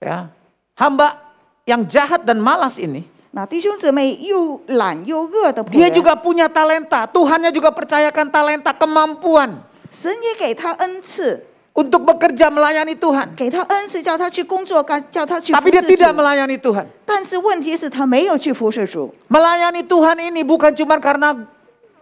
Ya. Hamba yang jahat dan malas ini. 那弟兄姊妹又懒又饿的仆 Dia 人， juga punya talenta. Tuhannya juga percayakan talenta, kemampuan. 神也给他恩赐， Untuk bekerja melayani Tuhan. 给他恩赐，叫他去工作，干叫他去服 Tapi dia 侍 tidak 主。 melayani Tuhan. 但是问题是，他没有去服侍主。 Melayani Tuhan ini bukan cuma karena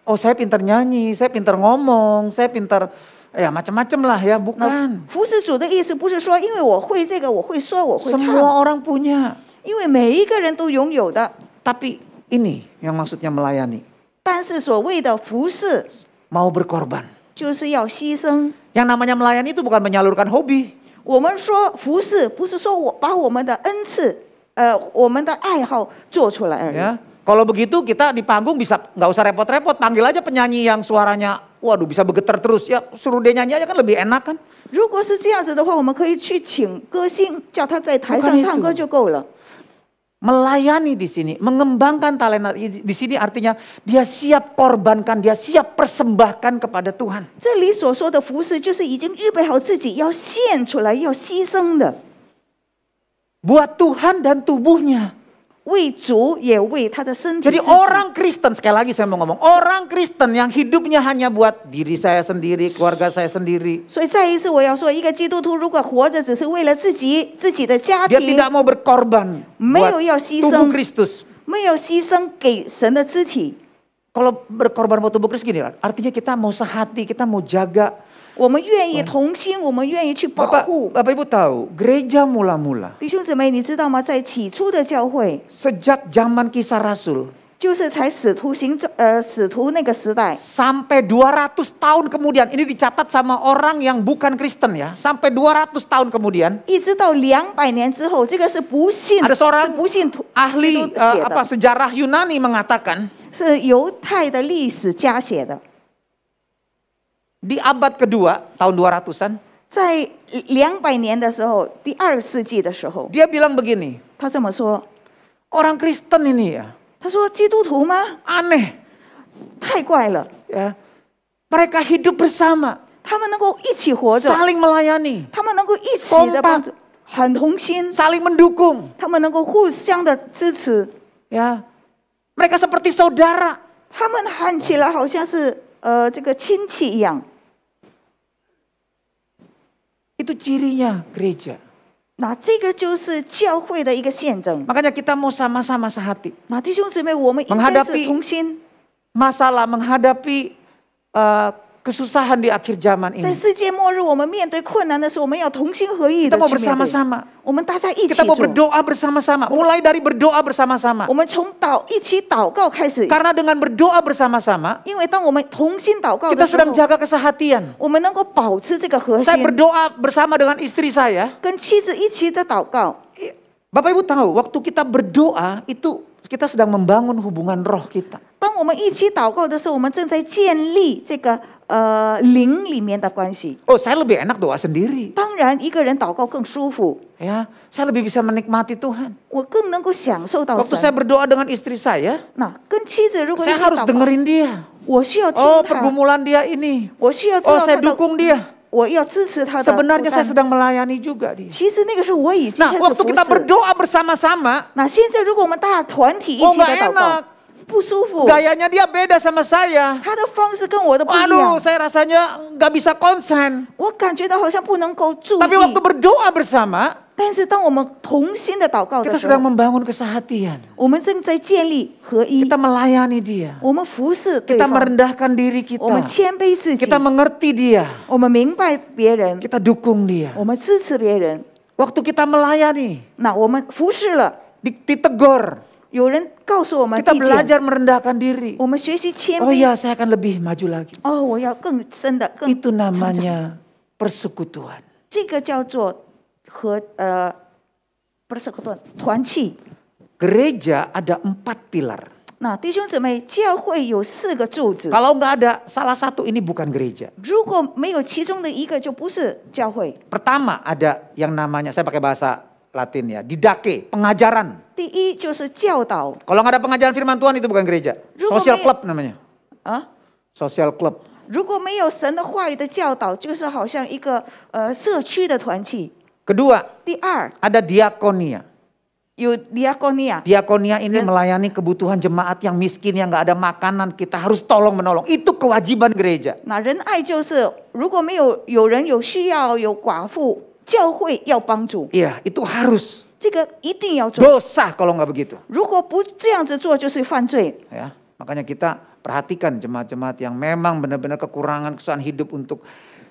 oh saya pintar nyanyi, saya pintar ngomong, saya pintar ya macam-macam lah ya, 那 bukan. 服侍主的意思不是说，因为我会这个，我会说，我会 Semua 唱， orang punya. 因为每一个人都拥有的。 Tapi ini yang maksudnya melayani, 但是所谓的服侍， mau berkorban. 就是要牺牲。 Yang namanya melayani itu bukan menyalurkan hobi. 我们说服侍，不是说我把我们的恩赐，呃，我们的爱好做出来而已。 Ya, kalau begitu kita di panggung bisa nggak usah repot-repot, panggil aja penyanyi yang suaranya waduh bisa bergetar terus. Ya suruh dia nyanyi aja kan lebih enak kan. 如果是这样子的话，我们可以去请歌星，叫他在台上 Bukan 唱 itu. 歌就够了。 Melayani di sini, mengembangkan talenta di di sini artinya dia siap korbankan, dia siap persembahkan kepada Tuhan. 这里所说的服侍，就是已经预备好自己要献出来、要牺牲的， Buat Tuhan dan tubuhnya. 为主也为他的身体 Jadi 自己。 orang Kristen, sekali lagi saya mau ngomong. Orang Kristen yang hidupnya hanya buat diri saya sendiri, keluarga saya sendiri. 所以再一次我要说，一个基督徒如果活着只是为了自己、自己的家 Dia 庭， tidak mau berkorban 没 buat 有要牺 tubuh 牲， Kristus. 没有牺牲给神的肢体。 Kalau berkorban buat tubuh Kristus gini, artinya kita mau sehati, kita mau jaga. 我们愿意同心，我们愿意去保 Bapak, 护。 Bapak Ibu tahu, gereja mula-mula 弟兄姊妹，你知道吗？在起初的教会， sejak zaman kisah Rasul 就是才使徒行传呃使徒那个时代， sampai 200 tahun kemudian ini dicatat sama orang yang bukan Kristen ya. Sampai 200 tahun kemudian 一直到两百年之后，这个是不信， Ada seorang 是不信徒 ahli 基督 eh, 写 apa 的， sejarah Yunani mengatakan 是犹太的历史家写的。 di abad kedua tahun 200-an 在两百年的时候，第二世纪的时候， dia bilang begini, 他这么说： orang Kristen ini ya 他说基督徒吗？ aneh 太怪了， ya. Mereka hidup bersama, 他们能够一起活着， saling melayani, 他们能够一起的 Kompak 帮助，很同心， saling mendukung, 他们能够互相的支持， ya. Mereka seperti saudara. 他们看起来好像是 呃这个亲戚一样。 Itu cirinya gereja. 那这个就是教会的一个见证。 Makanya kita mau sama-sama sehati. 那弟兄姊妹，我们应该 Menghadapi 是同心， Masalah menghadapi eh, kesusahan di akhir zaman ini. Kita mau bersama-sama. Kita mau berdoa bersama-sama. Mulai dari berdoa bersama-sama. Karena dengan berdoa bersama-sama, kita sedang jaga kesehatan. Saya berdoa bersama dengan istri saya. Bapak Ibu tahu, waktu kita berdoa itu kita sedang membangun hubungan roh kita. 当我们一起祷告的时候，我们正在建立这个呃灵里面的关系。 Oh, saya lebih enak doa sendiri. 当然，一个人祷告更舒服， Ya, saya lebih bisa menikmati Tuhan. 我更能够享受到 Waktu saya 神。 berdoa dengan istri saya, 那跟妻子如果一 saya 起 harus 祷告， dengerin dia. 我需要听 Oh, 他， pergumulan dia ini. 我需要知 Oh, 道 saya 他的， dukung dia. 我要支持他的。 Sebenarnya saya 负担 sedang melayani juga dia. 其实那个时候我已经 Nah, 开始 waktu 服 kita 侍。 berdoa bersama-sama, 那现在如果我们大团体一 oh 起的 nggak 祷告 enak.， 不舒服， Gayanya dia beda sama saya. 他的方式跟我的不一 Aduh, 样， saya rasanya nggak bisa konsen. 我感觉到好像不能够注 Tapi 意。 waktu berdoa bersama, 但是当我们同心的祷告 kita 的时 sedang 候， membangun kesehatian. 我们正在建立合一， Kita melayani dia. 我们服侍对 Kita 方， merendahkan diri 我们 kita. 谦卑自己， Kita mengerti dia. 我们明白别人， Kita dukung dia. 我们支持别人。 Waktu kita melayani, 那我们服侍了， di- ditegur. 有人告诉我们 Kita 意见， belajar merendahkan diri. 我们学习谦 Oh 卑。 ya, saya akan lebih maju lagi. 哦，我要更深的、更 Itu 成长 namanya persekutuan. 这个叫做和呃，不是合团团契。 Gereja ada empat pilar. 那弟兄姊妹，教会有四个柱子， Kalau nggak ada salah satu ini bukan gereja. 如果没有其中的一个，就不是教会。 Pertama ada yang namanya saya pakai bahasa Latin ya, didake, pengajaran. 第一就是教导 Kalau nggak ada pengajaran firman Tuhan itu bukan gereja.如果 Social 没- club namanya. 啊， Social club. 如果没有神的话语的教导，就是好像一个呃社区的团契。 Kedua, 第二， ada diakonia. 有 diakonia， Diakonia ini melayani kebutuhan jemaat yang miskin yang nggak ada makanan, kita harus tolong menolong. Itu kewajiban gereja. 那仁爱就是如果没有有人有需要有寡妇，教会要帮助， Iya, itu harus. 这个一定要做。 Dosa kalau nggak begitu. 如果不这样子做，就是犯罪。 Ya, makanya kita perhatikan jemaat-jemaat yang memang benar-benar kekurangan kesusahan hidup untuk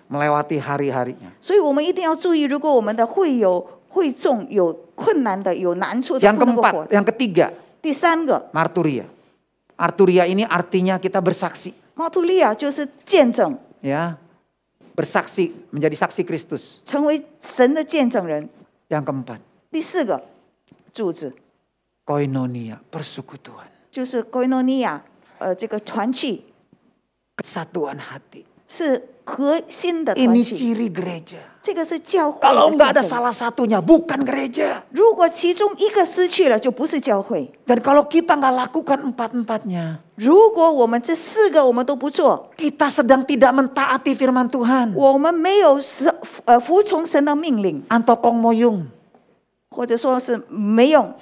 melewati hari-harinya. 所以我们一定要注意，如果我们的会有会众有困难的、有难处的， Yang 不能够活 keempat,。yang ketiga, 第三个， marturia. Marturia ini artinya kita bersaksi, 马图利亚就是见证， ya. Bersaksi, menjadi saksi Kristus. 成为神的见证人。 Yang keempat, 第四个柱子 koinonia, persekutuan. 就是 koinonia，呃，这个团契。 kesatuan hati. 是核心的团 Ini 体， ciri gereja. 这个是教会 Kalau 的 nggak ada 象征 salah satunya, bukan gereja. 如果其中一个失去了，就不是教会。 Dan kalau kita nggak lakukan empat-empatnya, 如果我们这四个我们都不做， kita sedang tidak mentaati firman Tuhan. 我们没有神呃服从神的命令， Antokong moyung. 或者说是没用。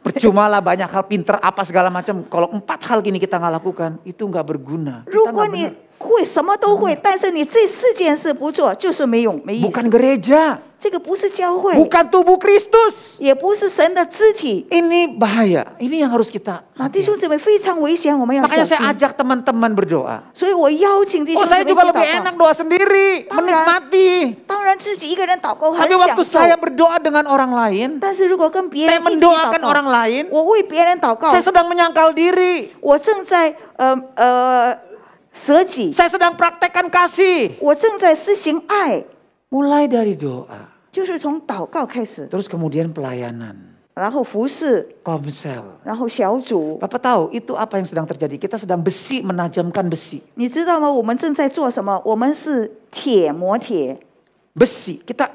Percuma lah banyak hal pinter apa segala macam. Kalau empat hal gini kita nggak lakukan, itu nggak berguna. 如 Kita 果 nggak 你 benar. 会什么都会，但是你这四件事不做，就是没用，没意 Bukan 思。 gereja, 这个不是教会， bukan tubuh Kristus. 也不是神的肢体。 Ini bahaya. Ini yang harus kita. 那弟兄姊妹非常危险，我们要小 Makanya 心 saya。ajak teman-teman berdoa. 所以我邀请弟 Oh 兄姊 saya 妹一起 juga 祷 lebih 告 enak。doa sendiri, Tang menikmati. 当然自己一个人祷告很 Tapi waktu 享受， saya berdoa dengan orang lain, 但是如果跟别 saya 人一起祷 mendoakan 告， orang lain, 我为别人祷告， saya sedang menyangkal diri. 我正在呃呃 舍己， Saya sedang praktekkan kasih. 我正在施行爱， Mulai dari doa, 就是从祷告开始， terus kemudian pelayanan, 然后服侍， komsel. 然后小组。 Bapak tahu itu apa yang sedang terjadi? Kita sedang besi menajamkan besi. 你知道吗？我们正在做什么？我们是铁磨铁。 Besi. Kita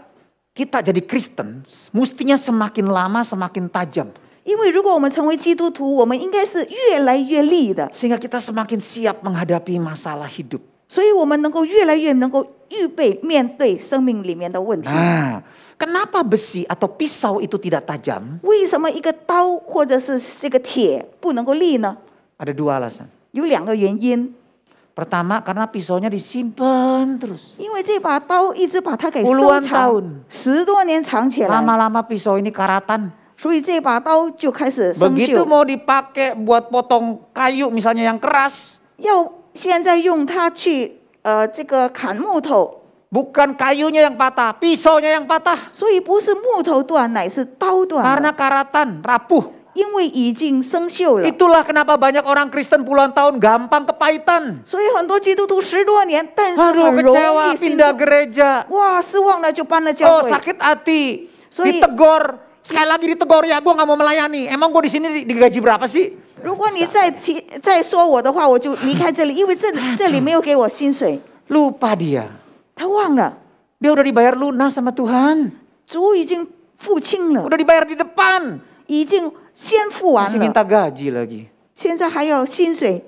kita jadi Kristen, mestinya semakin lama semakin tajam. 因为如果我们成为基督徒，我们应该是越来越利的， Sehingga kita semakin siap menghadapi masalah hidup. 所以我们能够越来越能够预备面对生命里面的问题。 Nah, kenapa besi atau pisau itu tidak tajam? 为什么一个刀或者是这个铁不能够利呢？ Ada dua alasan. 有两个原因， Pertama, karena pisaunya disimpan terus. 因为这把刀一直把它给收 Puluhan 藏 tahun，十多年藏起来， Lama-lama pisau ini karatan. 所以这把刀就开始生 Begitu 锈。 mau dipakai buat potong kayu misalnya yang keras, 要现在用它去呃这个砍木头， bukan kayunya yang patah, pisaunya yang patah. 所以不是木头断，乃是刀断 Karena 了， karatan, rapuh. 因为已经生锈了。 Itulah kenapa banyak orang Kristen puluhan tahun gampang kepahitan. 所以很多基督徒十多年，但是 Aduh 很容 kecewa 易心 pindah 痛 gereja. 哇，失望了就搬了教 Oh 会。 sakit hati. So, i- Ditegor. Sekali lagi ditegor ya gue nggak mau melayani. Emang gue di sini di- digaji berapa sih? 如果你再提再说我的话，我就离开这里，因为这里这里没有给我薪水。 Lupa dia. 他忘了， Dia udah dibayar lunas sama Tuhan. 主已经付清了， Udah dibayar di depan. 已经先付完 Masih 了， minta gaji lagi. 现在还要薪水。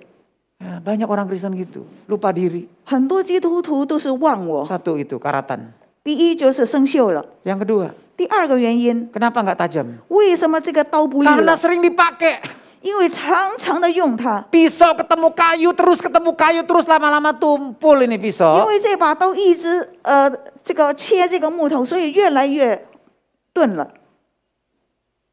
Ya, banyak orang Kristen gitu. Lupa diri. 很多基督徒都是忘我。 Satu itu karatan. 第一就是生锈了， Yang kedua, 第二个原因， kenapa nggak tajam? 为什么这个刀不利 Karena 了？ sering dipakai. 因为常常的用它， Pisau ketemu kayu terus ketemu kayu terus lama-lama tumpul ini 因 pisau. 为这把刀一直呃这个切这个木头，所以越来越钝了。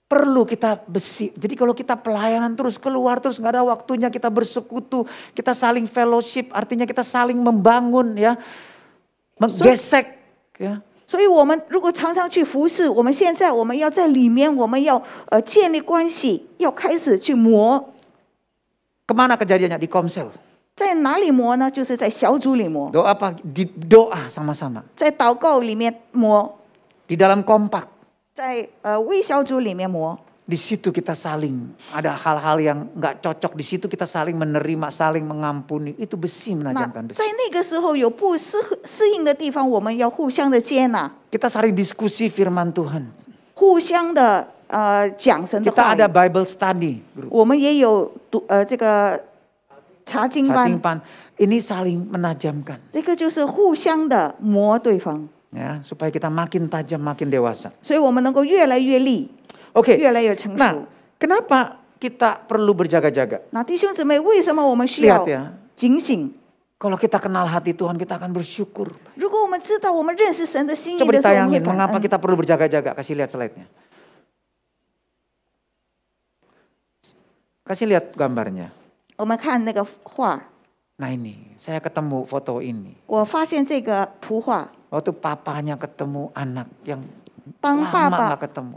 Perlu kita besi. Jadi kalau kita pelayanan terus keluar terus nggak ada waktunya kita bersekutu, kita saling fellowship, artinya kita saling membangun ya, menggesek ya. 所以，我们如果常常去服侍，我们现在我们要在里面，我们要呃建立关系，要开始去磨，Kemana kejadiannya di Komsel? 在哪里磨呢？就是在小组里磨，Doa apa? Di doa sama-sama. 在祷告里面磨，Di dalam kompak. 在呃微小组里面磨。Di situ kita saling ada hal-hal yang nggak cocok. Di situ kita saling menerima, saling mengampuni. Itu besi 那 menajamkan 在 besi. 那个时候有不适合适应的地方，我们要互相的接纳， Kita saling diskusi firman Tuhan. 互相的呃讲神的 Kita 话 ada 语。 Bible study group. 我们也有读呃这个查经 Cacing 班， pan. Ini saling menajamkan. 这个就是互相的磨对方， Ya, supaya kita makin tajam, makin dewasa. 所以我们能够越来越利， Oke. 越来越成 Nah, 熟。 kenapa kita perlu berjaga-jaga? 那弟兄姊妹，为什么我们需要 Lihat ya. 警醒？ Kalau kita kenal hati Tuhan, kita akan bersyukur. 如果我们知道我们认识神的心意 Coba 的时候，我们会 ditayangin 感 mengapa 恩。 kita perlu berjaga-jaga. Kasih lihat slide-nya. Kasih lihat gambarnya. 我们看那个画， Nah ini, saya ketemu foto ini. 我发现这个图画， Waktu papanya ketemu anak yang 当爸 lama 爸 nggak ketemu.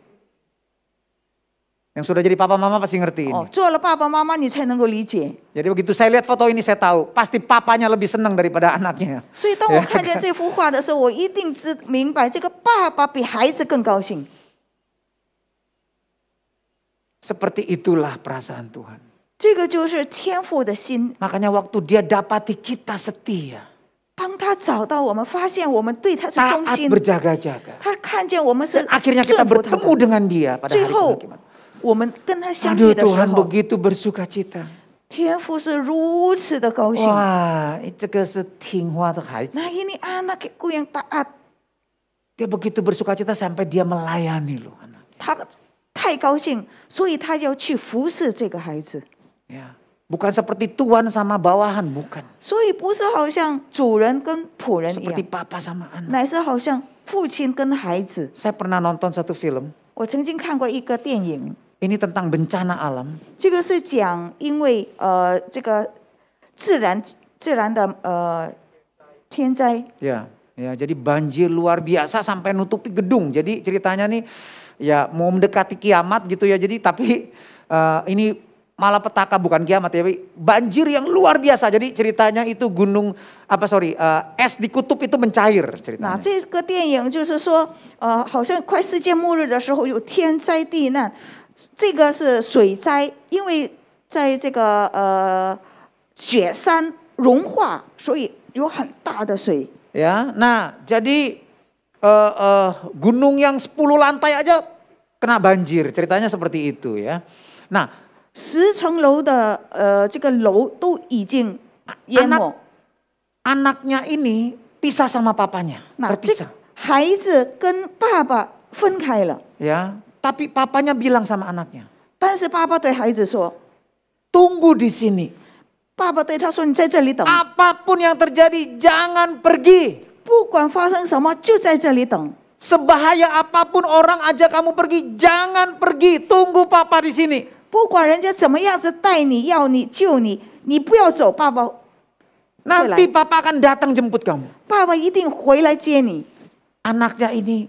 Yang sudah jadi papa mama pasti ngerti ini. 哦，做了爸爸妈妈你才能够理解。 Jadi begitu saya lihat foto ini saya tahu pasti papanya lebih senang daripada anaknya. 所以当我看见这幅画的时候，我一定知明白，这个爸爸比孩子更高兴。 Seperti itulah perasaan Tuhan. 这个就是天父的心。 Makanya waktu dia dapati kita setia, 当他找到我们，发现我们对他是忠 taat 心， berjaga-jaga. 他看见我们是 Dan akhirnya kita 顺服他 bertemu 的， dengan dia pada 最 hari 后 penghakiman. 我们跟他相 Aduh 遇的时 Tuhan 候， begitu bersuka cita. 天父是如此的高兴。 Wah,这个是听话的孩子。 Nah ini anak yang taat， Dia begitu bersuka cita sampai dia melayani loh anak. 他太高兴，所以他要去服侍这个孩子。 Ya. Bukan seperti tuan sama bawahan, bukan. 所以不是好像主人跟仆人一 Seperti 样， papa sama anak. 乃是好像父亲跟孩子。 Saya pernah nonton satu film. 我曾经看过一个电影， Ini tentang bencana alam. 这个是讲因为呃这个自然自然的呃天灾， Ya, ya. Jadi banjir luar biasa sampai nutupi gedung. Jadi ceritanya nih, ya mau mendekati kiamat gitu ya. Jadi tapi eh, ini malapetaka bukan kiamat ya, tapi banjir yang luar biasa. Jadi ceritanya itu gunung apa sorry eh, es di kutub itu mencair 那 ceritanya. 这个电影就是说，呃，好像快世界末日的时候有天灾地难， 这个是水灾，因为在这个呃雪山融化，所以有很大的水。 Ya, nah jadi eh, eh, gunung yang 10 lantai aja kena banjir. Ceritanya seperti itu ya. Nah, 十层楼的呃这个楼都已经淹没 Anak-。anaknya ini pisah sama papanya, 那这 terpisah. 孩子跟爸爸分开了， Ya, tapi papanya bilang sama anaknya, 但是爸爸对孩子说， tunggu di sini. 爸爸对他说：“你在这里等， Apapun yang terjadi, jangan pergi. 不管发生什么，就在这里等。 Sebahaya apapun orang ajak kamu pergi, jangan pergi. Tunggu papa di sini. 不管人家怎么样子带你、要你、救你，你不要走，爸爸， Nanti papa akan datang jemput kamu. 爸爸一定回来接你。 Anaknya ini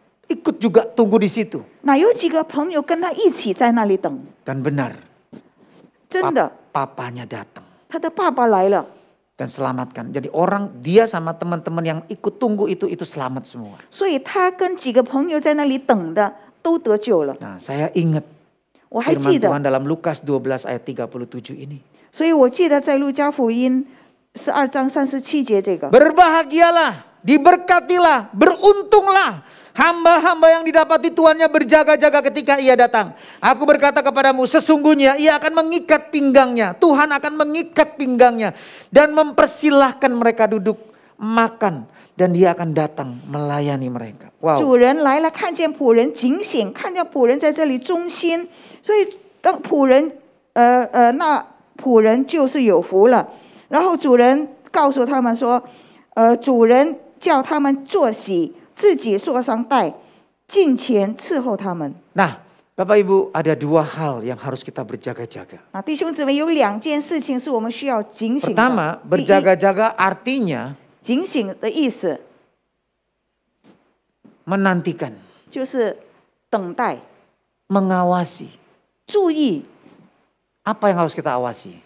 ikut juga tunggu di situ. 那有几个朋友跟他一起在那里等， Dan benar, 真的， pap- papanya datang 他的爸爸来了， dan selamatkan. Jadi orang dia sama teman-teman yang ikut tunggu itu itu selamat semua. 所以他跟几个朋友在那里等的都得救了。 Nah, saya ingat 我还 firman 记得 Tuhan，dalam Lukas 12 ayat 37 ini. 所以我记得在路加福音十二章三十七节这个， Berbahagialah, diberkatilah, beruntunglah hamba-hamba yang didapati tuannya berjaga-jaga ketika ia datang. Aku berkata kepadamu, sesungguhnya ia akan mengikat pinggangnya. Tuhan akan mengikat pinggangnya dan mempersilahkan mereka duduk makan dan dia akan datang melayani mereka. Wow. 主人来了，看见仆人警醒，看见仆人在这里忠心，所以当仆人，呃呃，那仆人就是有福了。然后主人告诉他们说，呃，主人叫他们坐席， 自己坐上带，进前伺候他们。 Nah, Bapak Ibu ada dua hal yang harus kita berjaga-jaga. 啊，弟兄姊妹，有两件事情是我们需要警醒 Pertama, 的。第一， berjaga-jaga artinya 警醒的意思 menantikan, 就是等待、 mengawasi. 注意。 Apa yang harus kita awasi?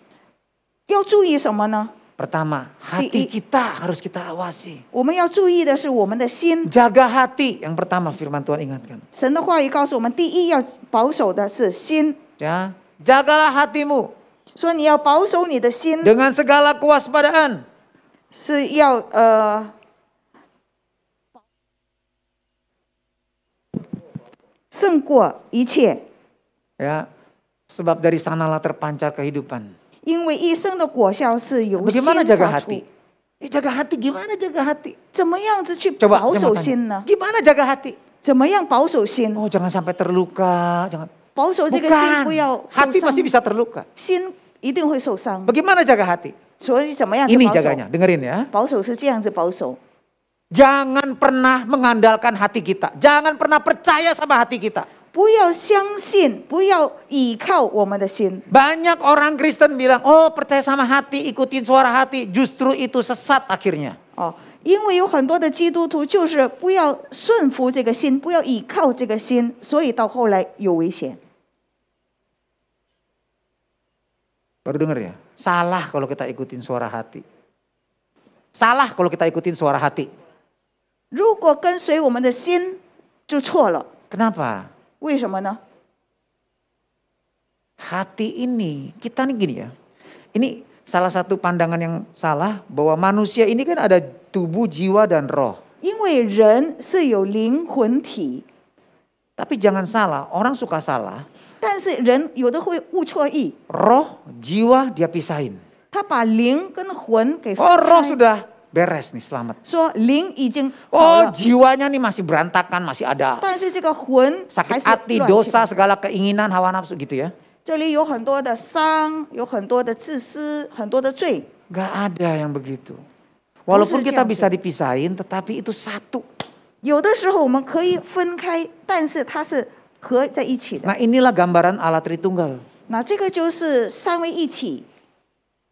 要注意什么呢？ Pertama, hati Di- kita harus kita awasi. 我们要注意的是我们的心。 Jaga hati. Yang pertama firman Tuhan ingatkan. 神的话语告诉我们，第一要保守的是心， Ya, jagalah hatimu 说你要保守你的心， dengan segala kewaspadaan. 是要呃胜过一切， Ya, sebab dari sanalah terpancar kehidupan. 因为一生的果效是由心 Bagaimana jaga 发出 hati?。 Eh, jaga hati gimana jaga hati? 怎么样子去 Coba 保 saya 守 mau 心呢 tanya.？Gimana jaga hati? 怎么样保守心？ Oh jangan sampai terluka, jangan. 保守这个心 Bukan. 不要受 Hati 伤 pasti，bisa terluka. 心一定会受伤。 Bagaimana jaga hati? 所以怎么样子 Ini 保守？ jaganya, dengerin ya. 保守是这样子保守， Jangan pernah mengandalkan hati kita. Jangan pernah percaya sama hati kita. 不要相信，不要倚靠我们的心。 Banyak orang Kristen bilang, oh percaya sama hati, ikutin suara hati. Justru itu sesat akhirnya. 哦，因为有很多的基督徒就是不要顺服这个心，不要倚靠这个心，所以到后来有危险。 Baru denger ya? Salah kalau kita ikutin suara hati. Salah kalau kita ikutin suara hati. 如果跟随我们的心，就错了。 Kenapa? 为什么呢？ Hati ini, kita nih gini ya. Ini salah satu pandangan yang salah bahwa manusia ini kan ada tubuh, jiwa, dan roh. 因为人是有灵魂体， Tapi jangan salah, orang suka salah. 但是人有的会误错意， Roh, jiwa dia pisahin. 他把灵跟魂给分 Oh roh 开， sudah beres nih selamat. 说灵已经好 Oh 了， jiwanya nih masih berantakan, masih ada 但是这个魂还 sakit 是 hati, 乱七 dosa, 八糟 segala keinginan, hawa nafsu gitu ya. 这里有很多的伤，有很多的自私，很多的罪。 Gak ada yang begitu. Walaupun Khusus kita yang bisa itu. dipisahin, tetapi itu satu. 有的时候我们可以分开，但是它是合在一起的。 Nah inilah gambaran Allah Tritunggal. 那这个就是三位一体。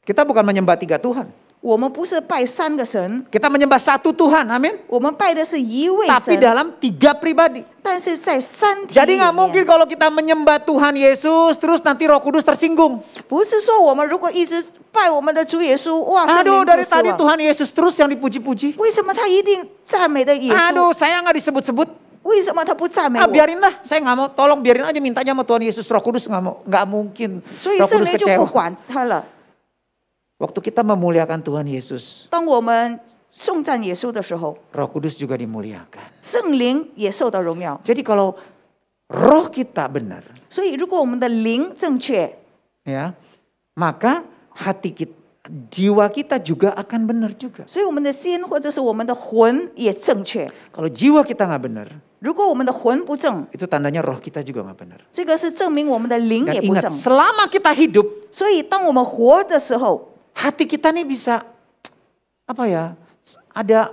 Kita bukan menyembah tiga Tuhan. 我们不是拜三个神， Kita menyembah satu Tuhan, amin. 我们拜的是一位 Tapi 神， dalam tiga pribadi. 但是在三体 Jadi 里 nggak mungkin 面， kalau kita menyembah Tuhan Yesus, terus nanti Roh Kudus tersinggung. 不是说我们如果一直拜我们的主耶稣，哇，圣 Aduh 灵 dari 就失 tadi 望 Tuhan Yesus terus yang dipuji-puji. 为什么他一定赞美的耶 Aduh 稣？ saya nggak disebut-sebut. 为什么他不赞美 Ah 我？ biarinlah, saya nggak mau. Tolong biarin aja mintanya sama Tuhan Yesus. Roh Kudus nggak mau, nggak mungkin. 所以 Roh 圣 Kudus 灵就不 kecewa. 管他了。 Waktu kita memuliakan Tuhan Yesus, 当我们颂赞耶稣的时候， Roh Kudus juga dimuliakan. 圣灵也受到荣耀。 Jadi kalau roh kita benar, 所以，如果我们的灵正确， ya, maka hati kita, jiwa kita juga akan benar juga. 所以我们的心或者是我们的魂也正确。 Kalau jiwa kita nggak benar, 如果我们的魂不正， itu tandanya roh kita juga nggak benar. 这个是证明我们的灵 Dan 也不 ingat, 正。 selama kita hidup, 所以，当我们活的时候， hati kita nih bisa apa ya? Ada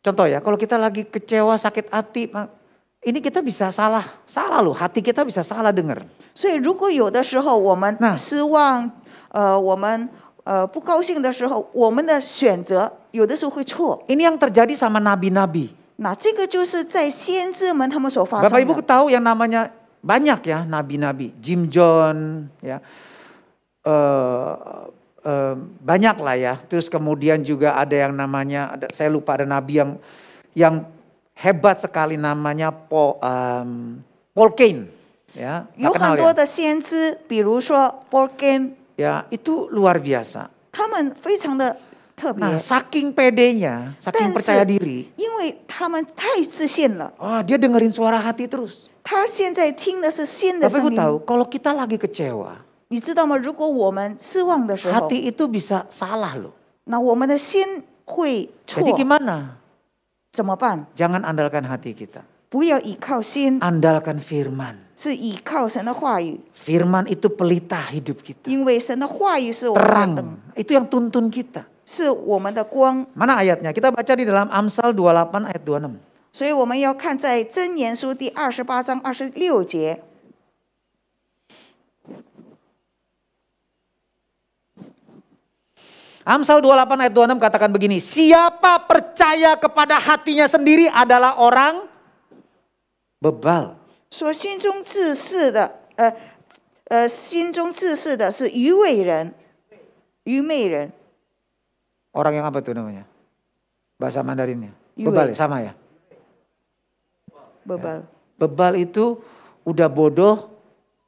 contoh ya, kalau kita lagi kecewa, sakit hati, Pak, ini kita bisa salah, salah loh. Hati kita bisa salah dengar. 所以如果有的时候我们那失望，呃，我们呃不高兴的时候，我们的选择有的时候会错。 Ini yang terjadi sama nabi-nabi. 那这个就是在先知们他们所发生 Bapak Ibu 的。 tahu yang namanya banyak ya nabi-nabi, Jim John, ya, Eh, eh, Eh, banyak lah ya. Terus kemudian juga ada yang namanya, ada, saya lupa ada nabi yang yang hebat sekali namanya Paul, um, Paul Cain. Ya, kenal ya. ya, itu luar biasa. Nah, saking pedenya, saking percaya diri. Oh, dia dengerin suara hati terus. Tapi tahu, kalau kita lagi kecewa, 你知道吗？如果我们失望的时候， hati itu bisa salah loh. 那我们的心会错 Jadi，gimana? 怎么办？ Jangan andalkan hati kita. 不要倚靠心， Andalkan firman. 是倚靠神的话语， Firman itu pelita hidup kita. 因为神的话语是我们的灯， Terang. Itu yang tuntun kita. 是我们的光。 Mana ayatnya? Kita baca di dalam Amsal 28 ayat 26. 所以我们要看在箴言书第二十八章二十六节。 Amsal 28 ayat 26 katakan begini. Siapa percaya kepada hatinya sendiri adalah orang bebal. 说心中自恃的，呃呃，心中自恃的是愚昧人，愚昧人， Orang yang apa tuh namanya? Bahasa Mandarinnya. Yue. Bebal ya? sama ya? 不不， Bebal itu udah bodoh,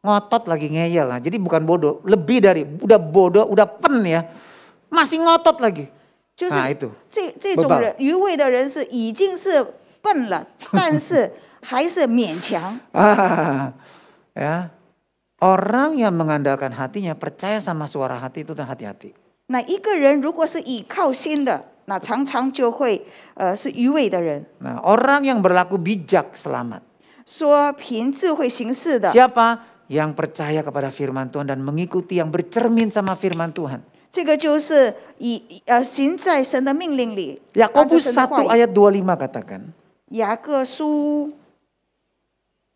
ngotot lagi ngeyel. Nah, jadi bukan bodoh, lebih dari udah bodoh, udah pen ya. Masih ngotot lagi. 就是 Nah itu. 这这种 Bebal 人，愚昧的人是已经是笨了，但是还是勉强。 Ah, ya. Orang yang mengandalkan hatinya percaya sama suara hati itu dan hati-hati. 那一个人如果是倚靠心的，那常常就会呃是愚昧的人， Nah, orang yang berlaku bijak selamat. 说凭智慧行事的， Siapa yang percaya kepada firman Tuhan dan mengikuti yang bercermin sama firman Tuhan. 这个就是以呃行在神的命令里。按着 Yakobus 神的话 1 语 ayat 25 katakan. 雅各书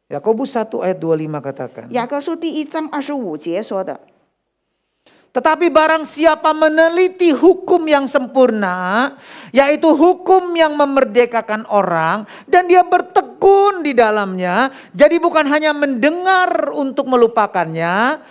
Yakobus 1 ayat 25 katakan. 雅各书第一章二十五节说的。 Tetapi barang siapa meneliti hukum yang sempurna, yaitu hukum yang memerdekakan orang, dan dia bertekun di dalamnya, jadi bukan hanya mendengar untuk melupakannya,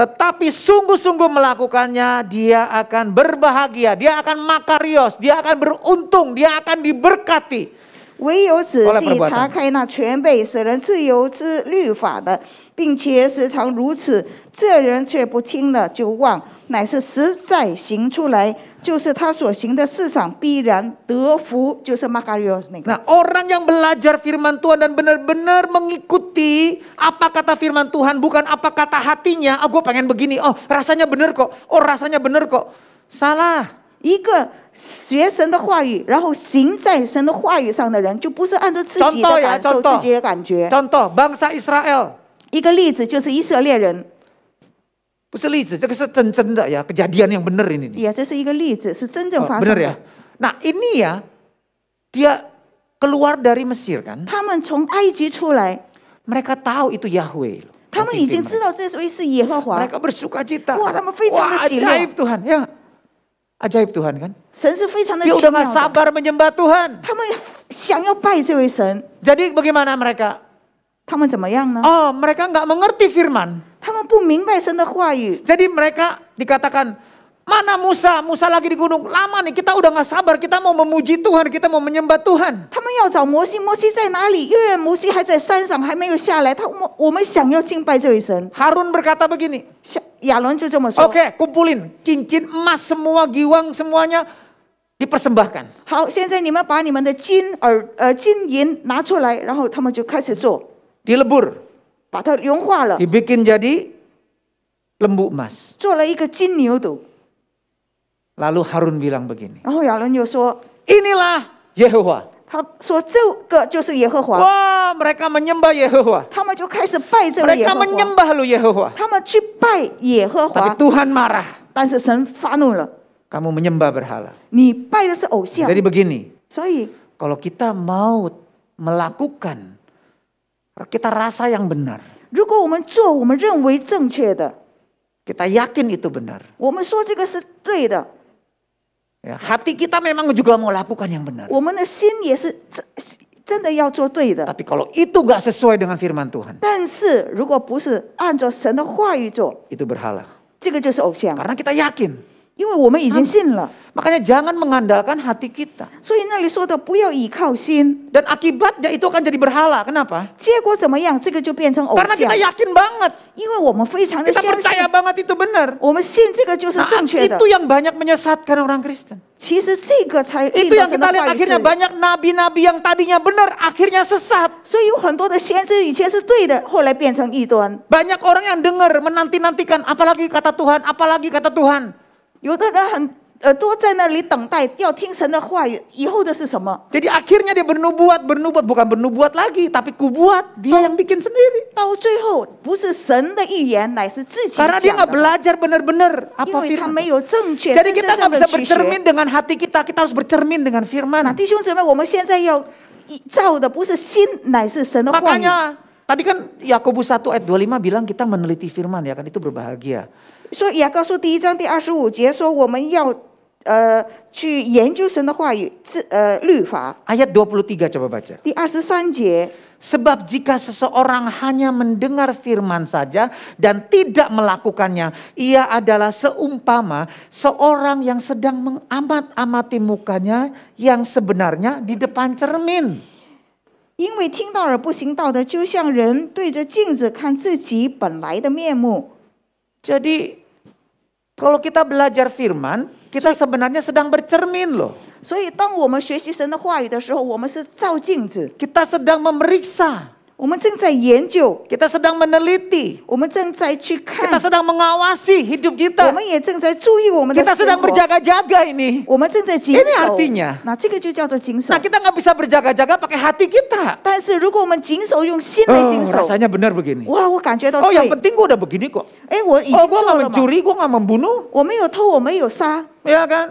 tetapi sungguh-sungguh melakukannya, dia akan berbahagia, dia akan makarios, dia akan beruntung, dia akan diberkati. 唯有仔 Oleh 细 perbuatan. 查开那全备使人自由之律法的， 并且时常如此，这人却不听了就忘，乃是实在行出来，就是他所行的市场必然得福，就是 Makario 那个。 Nah, orang yang belajar firman Tuhan dan benar-benar mengikuti apa kata firman Tuhan, bukan apa kata hatinya. Oh, gue pengen begini. Oh, rasanya benar kok. Oh, rasanya benar kok. Salah. 一个学神的话语，然后行在神的话语上的人，就不是按照自己 Contoh 的 ya, 感受、 contoh. 自己的感觉。 Contoh, bangsa Israel. 一个例子就是以色列人， Bu Selisi,这个是真真的ya, kejadian yang benar ini. nih. 也这是一个例子，是真正 Oh, 发生 benar 的。 ya. Nah, ini ya dia keluar dari Mesir kan. 他们从埃及出来， Mereka tahu itu Yahweh. loh. 他们已经 Yang 知道这位是耶和 pimpin 华。 mereka. Mereka bersuka cita. Wah, mereka 非常的 Wah, 喜乐。 ajaib Tuhan. Ya, ajaib Tuhan kan. 神是非常的 Dia 奇 udah 妙 gak 的， sabar menyembah Tuhan. 他们想要拜这位神， Jadi bagaimana mereka? 他们怎么样呢？ Oh, mereka nggak mengerti firman. 他们不明白神的话语， Jadi mereka dikatakan, mana Musa? Musa lagi di gunung. Lama nih, kita udah nggak sabar. Kita mau memuji Tuhan, kita mau menyembah Tuhan. 他们要找摩西，摩西在哪里？因为摩西还在山上，还没有下来。他我我们想要敬拜这位神， Harun berkata begini, 下亚伦就这么说。 oke kumpulin cincin emas semua, giwang semuanya dipersembahkan. 好，现在你们把你们的金耳呃金银拿出来，然后他们就开始做， Dilebur, 把它融化了， dibikin jadi lembu emas. 做了一个金牛犊。 Lalu Harun bilang begini, 然后亚伦就说， inilah Yehowa. 他说这个就是耶和华， Wah, mereka menyembah Yehowa. 他们就开始拜这位耶 Mereka 和华， menyembah lu Yehowa. 他们去拜耶和 Tapi 华， Tuhan marah. 但是神发怒了， Kamu menyembah berhala. 你拜的是偶像， Jadi begini, 所以 kalau kita mau melakukan, kita rasa yang benar, 如果我们做我们认为正确的， kita yakin itu benar. 我们说这个是对的， Ya, hati kita memang juga mau lakukan yang benar. 我们的心也是真真的要做对的。 Tapi kalau itu gak sesuai dengan firman Tuhan, 但是如果不是按照神的话语做， itu berhala. 这个就是偶像， Karena kita yakin. 因为我们已经信了。 Makanya jangan mengandalkan hati kita. 所以那里说的不要倚靠心， Dan akibatnya itu akan jadi berhala. Kenapa? 结果怎么样？这个就变成偶 Karena 像 kita，yakin banget. 因为我们非常的 Kita 相信， percaya banget itu benar. 我们信这个就是 Nah, 正确的 itu。yang banyak menyesatkan orang Kristen. 其实这个才令 Itu 到 yang 神的 kita lihat 话语 akhirnya 是。 banyak nabi-nabi yang tadinya benar, akhirnya sesat. 所以有很多的先知以前是对的，后来变成异端。 Banyak orang yang dengar, menanti-nantikan, apalagi kata Tuhan, apalagi kata Tuhan. 有的人很耳朵在那里等待，要听神的话语，以后的是什么？ Jadi akhirnya dia bernubuat, bernubuat, bukan bernubuat lagi, tapi kubuat, dia yang bikin sendiri. 到最后不是神的预言，乃是自己 Karena 想 dia nggak 的。 belajar benar-benar 因 apa 为他 firman. 没有正确、 Jadi 真 kita 真 nggak 正 bisa 的去 bercermin 学。 dengan hati kita, kita harus bercermin dengan 那 firman. 弟兄姊妹，我们现在要依照的不是心，乃是神的话语。 Makanya tadi kan Yakobus 1 ayat 25 bilang kita meneliti firman ya kan itu berbahagia. 说雅各书第一章第二十五节说，我们要呃去研究神的话语，自呃律法。 Ayat 23 coba baca. 第二十三节， Sebab jika seseorang hanya mendengar firman saja dan tidak melakukannya, ia adalah seumpama seorang yang sedang mengamat-amati mukanya yang sebenarnya di depan cermin. 因为听到而不行道的，就像人对着镜子看自己本来的面目。 Jadi kalau kita belajar firman, kita sebenarnya sedang bercermin loh. 所以，当我们学习神的话语的时候，我们是照镜子， Kita sedang memeriksa. 我们正在研究， kita sedang meneliti, 我们正在去看 kita，sedang mengawasi hidup 我 kita. 们也正在注意我们的 Kita 生 sedang 活， berjaga-jaga ini. 我们正在谨 Ini 守 artinya.。那这个就叫做谨守 Nah。kita nggak bisa berjaga-jaga pakai hati kita. 但是如果我们谨守，用心来 Oh, 谨守， rasanya benar begini. 哇，我感觉到 Oh 对 yang。penting gue udah begini kok. 哎，我已经 Oh 做 gue nggak 了嘛， mencuri, gue nggak membunuh. 我没有偷，我没有杀， Ya kan?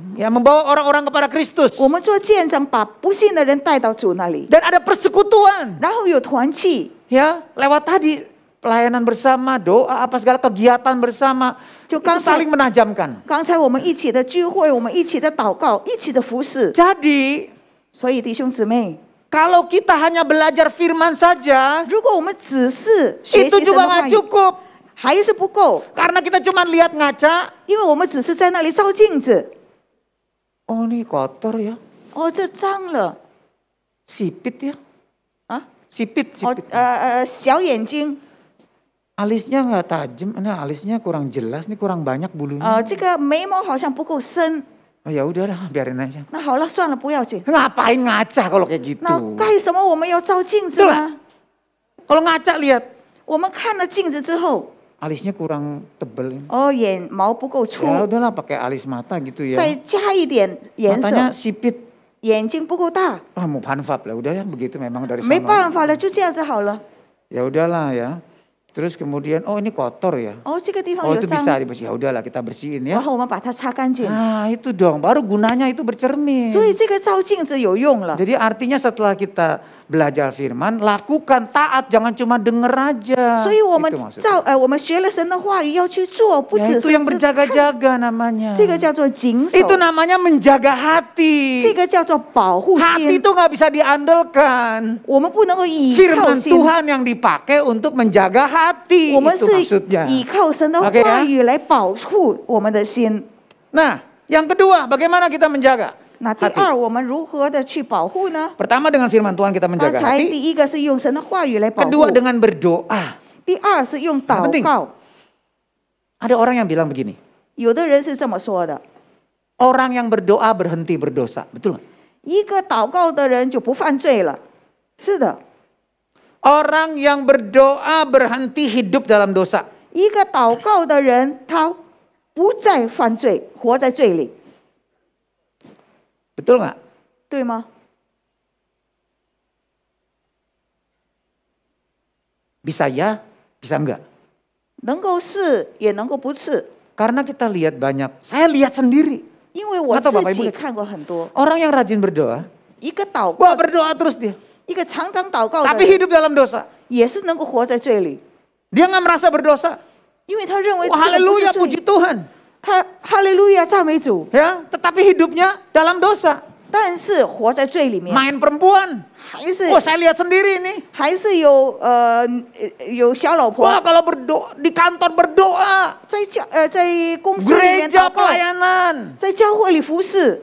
ya membawa orang-orang kepada Kristus. 我们做见证，把不信的人带到主那里， Dan ada persekutuan, 然后有团契， ya lewat tadi pelayanan bersama, doa apa segala kegiatan bersama, Jo, itu kan saya- saling menajamkan. 刚才我们一起的聚会，我们一起的祷告，一起的服侍。 Jadi 所以弟兄姊妹， kalau kita hanya belajar firman saja, 如果我们只是学 itu 习神 juga 的话 nggak 语， cukup. 还是不够， Karena kita cuma lihat ngaca, oh ini kotor ya, 哦，这脏了 sipit ya, 啊， sipit, 哦 sipit. 呃呃小眼睛， Alisnya nggak tajam, ini alisnya kurang jelas, nih kurang banyak bulunya. 呃，这个眉毛好像不够深。 Oh ya udah dah, biarin aja. 那好了，算了，不要紧。 Ngapain ngaca kalau kayak gitu? 那干什么我们要照镜子 Itulah. 呢？ Kalau ngaca lihat, 我们看了镜子之后， alisnya kurang tebel. Oh, yang mau pukul ya, cu. Ya udahlah pakai alis mata gitu ya. Saya jia dia. Matanya Matanya sipit. Yanjing pukul ta. Ah, mau panfab lah, udah ya begitu memang dari sana. Mei panfab lah, ju. Ya udahlah ya. Terus kemudian oh ini kotor ya. Oh, oh itu bisa dibersih. Ya udahlah kita bersihin ya. Nah, itu dong baru gunanya itu bercermin. Jadi artinya setelah kita belajar firman, lakukan taat jangan cuma denger aja. Itu, ya, itu yang berjaga-jaga namanya. Itu namanya menjaga hati. Hati itu nggak bisa diandalkan. Firman Tuhan yang dipakai untuk menjaga hati 我们 Itu 是 maksudnya. 依靠神的 OK 啊话语来保护我们的心。 Nah, yang kedua, bagaimana kita menjaga? 那第 Hati. 二，我们如何的去保护呢？ Pertama dengan firman Tuhan kita 刚 menjaga 才 hati. 第一个是用神的话语来保护， Kedua dengan berdoa. 第二是用祷 penting. 告。 Ada orang yang bilang begini. 有的人是这么说的： Orang yang berdoa berhenti berdosa. Betul nggak? 一个祷告的人就不犯罪了。是的， Orang yang berdoa berhenti hidup dalam dosa. 一个祷告的人，他不再犯罪，活在罪里， Betul nggak? 对吗？ Bisa ya, bisa enggak. 能够是，也能够不是， Karena kita lihat banyak. Saya lihat sendiri. 因为我 Atau Bapak 自 Ibu 己看过很多。 Orang yang rajin berdoa. 一个祷 Wah 告， berdoa terus dia. 一个常常祷告的 Tapi 人， hidup dalam dosa. 也是能够活在罪里， Dia nggak merasa berdosa. 因为他认为 Wah 这个不 haleluya 是 puji 罪。 Tuhan. 他哈利路亚赞美主， Ya, tetapi hidupnya dalam dosa. 但是活在罪里面， Main perempuan. 还是 Wah saya lihat sendiri nih. 还是有呃呃有小老婆 Wah kalau berdoa di kantor berdoa, 在教呃在公司里面 gereja 祷告， pelayanan, 在教会里服侍，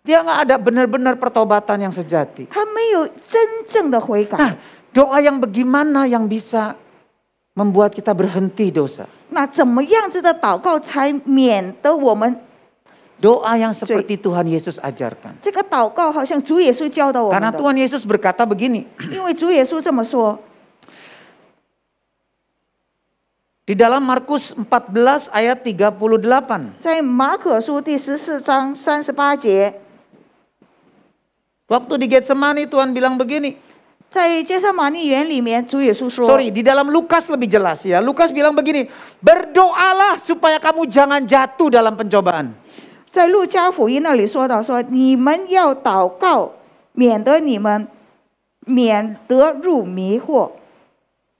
dia nggak ada benar-benar pertobatan yang sejati. Nah, doa yang bagaimana yang bisa membuat kita berhenti dosa? Doa yang seperti Tuhan Yesus ajarkan. Karena Tuhan Yesus berkata begini. Di dalam Markus 14 ayat 38. Waktu di Getsemani Tuhan bilang begini, 在街上玛丽园里面，主耶稣说 Sorry, di dalam Lukas lebih jelas ya. Lukas bilang begini, berdoalah supaya kamu jangan jatuh dalam pencobaan. 在路加福音那里说到说，你们要祷告，免得你们免得入迷惑。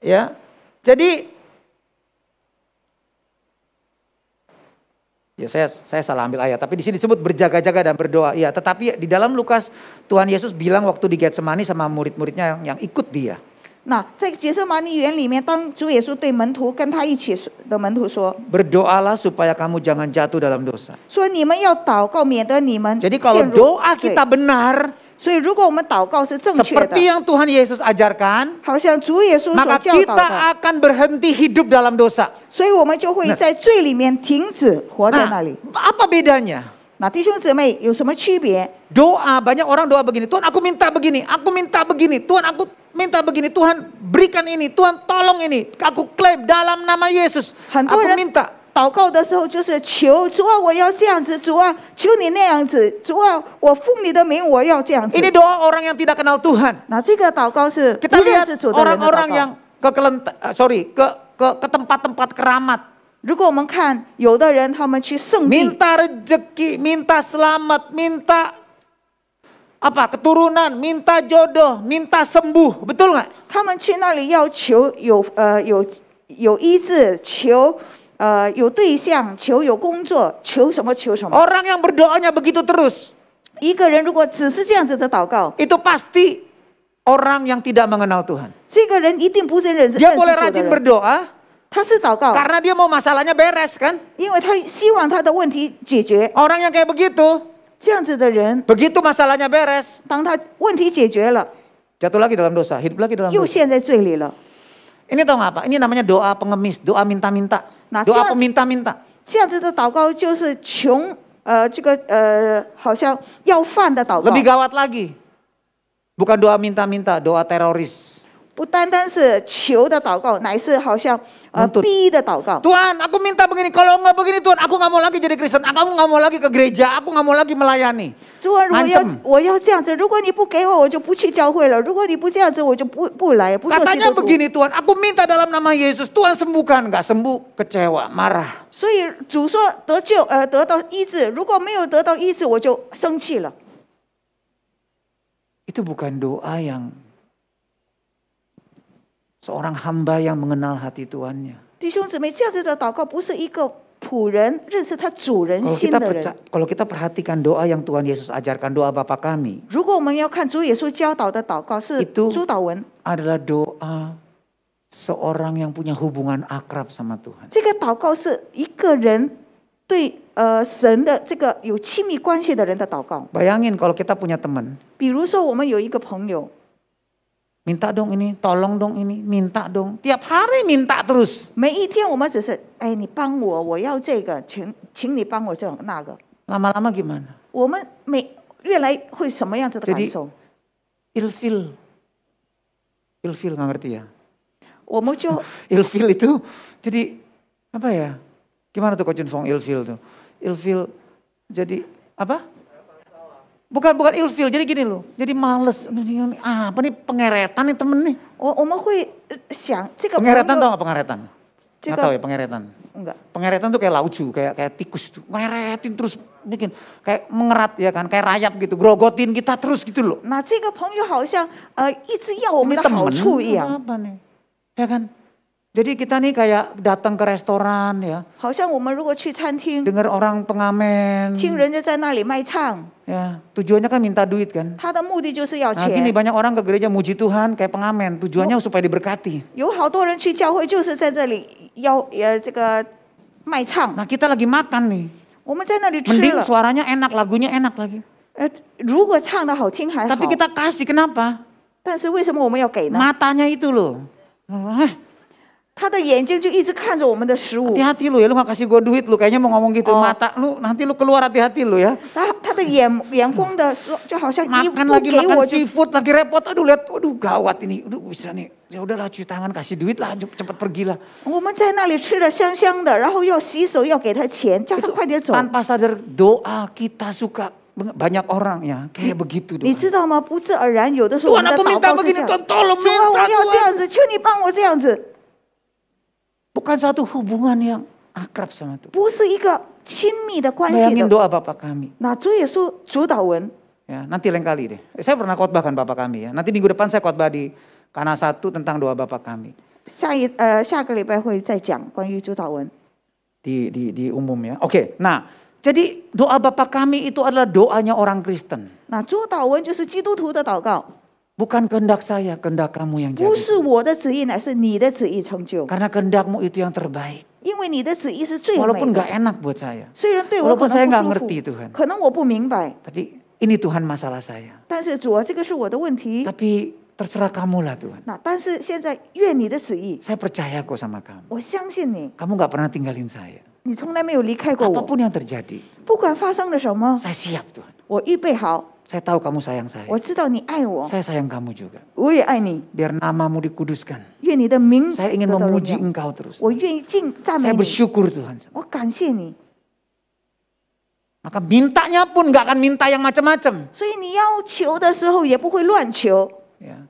Ya. Jadi Ya saya saya salah ambil ayat, tapi di sini disebut berjaga-jaga dan berdoa. Ya, tetapi di dalam Lukas Tuhan Yesus bilang waktu di Getsemani sama murid-muridnya yang, yang ikut dia. 那在杰瑟玛尼园里面，当主耶稣对门徒跟他一起说的门徒说 Berdoalah supaya kamu jangan jatuh dalam dosa. 说你们要祷告，免得你们 Jadi kalau 陷入 doa 罪 kita benar 所以如果我们祷告是正确的 seperti，yang Tuhan Yesus ajarkan, 好像主耶稣所 maka 教导 kita 的， akan berhenti hidup dalam dosa. 所以我们就会在罪里面停止活在那 Nah, 里。 apa bedanya? 那弟兄姊妹有什么区别？ Doa banyak orang doa begini, Tuhan aku minta begini, aku minta begini, Tuhan aku minta begini, Tuhan berikan ini, Tuhan tolong ini, aku klaim dalam nama Yesus, 很多 aku 人 minta. 祷告的时候就是求主啊，我要这样子，主啊，求你那样子，主啊，我奉你的名，我要这样子。 Ini doa orang yang tidak kenal Tuhan. 那这个祷告是 Kita 不认 lihat 识主的人的 orang-orang 祷 yang 告。 ke kelent- eh, sorry ke ke ke tempat-tempat keramat, 如果我们看有的人，他们去圣地， minta rezeki, minta selamat, minta apa keturunan, minta jodoh, minta sembuh, betul nggak? 他们去那里要求有呃有有医治，求 呃有对象，求有工作，求什么求什么。 Orang yang berdoanya begitu terus, 一个人如果只是这样子的祷告， itu pasti orang yang tidak mengenal Tuhan. 这个人一定不是认识 Dia 认识 boleh 主的 rajin 人。 berdoa 他是祷告， karena dia mau masalahnya beres kan? 因为他希望他的问题解决。 Orang yang kayak begitu, 这样子的人， begitu masalahnya beres, 当他问题解决了， jatuh lagi dalam dosa, hidup lagi dalam 又 dosa. 陷在罪里了。 Ini tahu nggak apa? Ini namanya doa pengemis, doa minta-minta, Nah, doa jelas- peminta-minta. 这样子的祷告就是穷，呃，这个呃，好像要饭的祷告， Lebih gawat lagi, bukan doa minta-minta, doa teroris. 不单单是求的祷告，乃是好像呃 Nuntut. 逼的祷告。 Tuhan, aku minta begini. Kalau nggak begini Tuhan, aku nggak mau lagi jadi Kristen. Aku nggak mau lagi ke gereja. Aku nggak mau lagi melayani. 主啊，我要 Ancam. 我要这样子，如果你不给我，我就不去教会了；如果你不这样子，我就不不来，不做基 Katanya 督徒。 begini Tuhan, aku minta dalam nama Yesus. Tuhan sembuhkan, nggak sembuh, kecewa, marah. 所以主说得救，呃，得到医治。如果没有得到医治，我就生气了。 Itu bukan doa yang seorang hamba yang mengenal hati Tuhannya. 弟兄姊妹，这样子的祷告不是一个仆人认识他主人 Kalau 心 kita 的 perca- 人。 kalau kita perhatikan doa yang Tuhan Yesus ajarkan, doa Bapa kami 如果我们要看主耶稣教导的祷告是 Itu- 主导文， adalah doa seorang yang punya hubungan akrab sama Tuhan. 这个祷告是一个人对呃神的这个有亲密关系的人的祷告。 Bayangin kalau kita punya teman, 比如说，我们有一个朋友， minta dong ini, tolong dong ini, minta dong. Tiap hari minta terus. 每一天我们只是哎，你帮我，我要这个，请请你帮我这种那个。 Lama-lama gimana? 我们每越来会什么样子的感 Jadi- 受？ Ilfil. Ilfil nggak ngerti ya? 我们就 Ilfil itu jadi apa ya? Gimana tuh Coach Fong ilfil tuh? Ilfil jadi apa? Bukan bukan ilfil, jadi gini loh. Jadi males. Aduh, ini Apa nih pengeretan nih temen nih? 我我们会呃想这个朋 Pengeretan 友 tau gak pengeretan? Cika- Nggak tahu ya pengeretan. enggak Pengeretan tuh kayak lauju, kayak kayak tikus tuh. Ngeretin terus bikin kayak mengerat ya kan, kayak rayap gitu, grogotin kita terus gitu loh. 那这个朋友好像呃一直要我们 Ini 的好 temen 处一样， apa nih? Ya kan? Jadi kita nih kayak datang ke restoran ya, 好像我们如果去餐厅， dengar orang pengamen, 听人家在那里卖唱， Ya, tujuannya kan minta duit kan. Nah, gini banyak orang ke gereja muji Tuhan kayak pengamen, tujuannya supaya diberkati. Nah, kita lagi makan nih. Mending suaranya enak, lagunya enak lagi. Tapi kita kasih kenapa? Matanya itu loh. 他的眼睛就一直看着我们的食物， hati-hati lu ya, lu gak kasih gue duit lu. Kayaknya mau ngomong gitu. Oh. Mata lu, nanti lu keluar hati-hati lu ya. 他他的眼眼光的说，就好像你 Makan 不 lagi 给 makan 我就 seafood lagi repot. Aduh lihat, aduh gawat ini. Aduh bisa nih. Ya udahlah cuci tangan kasih duit lah, cepet, cepet pergilah. 我们在那里吃的香香的，然后要洗手，要给他钱，叫他快点走。 Tanpa sadar doa kita suka banyak orang ya kayak begitu 你 Tuhan. 知道吗？不自而然，有的时候我 Tuhan 们的 aku 祷 minta 告是这 begini, 样。 Tuhan tolong 主啊， minta 我要这 Tuhan. 样子，求你帮我这样子， Bukan satu hubungan yang akrab sama Tuhan. 不是一个亲密的关系 Bayangin 的。 doa Bapak kami. 那主耶稣主导文， Ya, nanti lain kali deh. Eh, Saya pernah khotbahkan Bapak kami ya. Nanti minggu depan saya khotbah di Kana satu tentang doa Bapak kami. 下一呃下个礼拜会再讲关于主导文。 Di, di, di umum ya. Oke, nah jadi doa Bapak kami itu adalah doanya orang Kristen. 那主导文就是基督徒的祷告， Bukan kehendak saya, kehendak kamu yang 不 jadi. 是我的旨意，乃是你的旨意成就。 Karena kehendakmu itu yang terbaik. 因为你的旨意是最美 Walaupun 的 nggak，enak buat saya. 虽然对我 Walaupun 可 saya 能 nggak 不舒 ngerti 服， Tuhan. 可能我不明白， Tapi ini Tuhan masalah saya. 但是主啊，这个是我的问题。 Tapi terserah kamu lah Tuhan. 那但是现在愿你的旨意， Saya percaya kok sama kamu. 我相信你， Kamu nggak pernah tinggalin saya. 你从来没有离开过我。 Apapun yang terjadi, 不管发生了什么， saya siap Tuhan. 我预备好， Saya tahu kamu sayang saya. 我知道你爱我， Saya sayang kamu juga. 我也爱你。 Biar namamu dikuduskan. 愿你的名 Saya 得 ingin 到荣 memuji 耀 engkau terus. 我愿意敬赞美 Saya 你， bersyukur Tuhan. 我感谢你。 Maka mintanya pun nggak akan minta yang macam-macam. 所以你要求的时候也不会乱求。 Ya.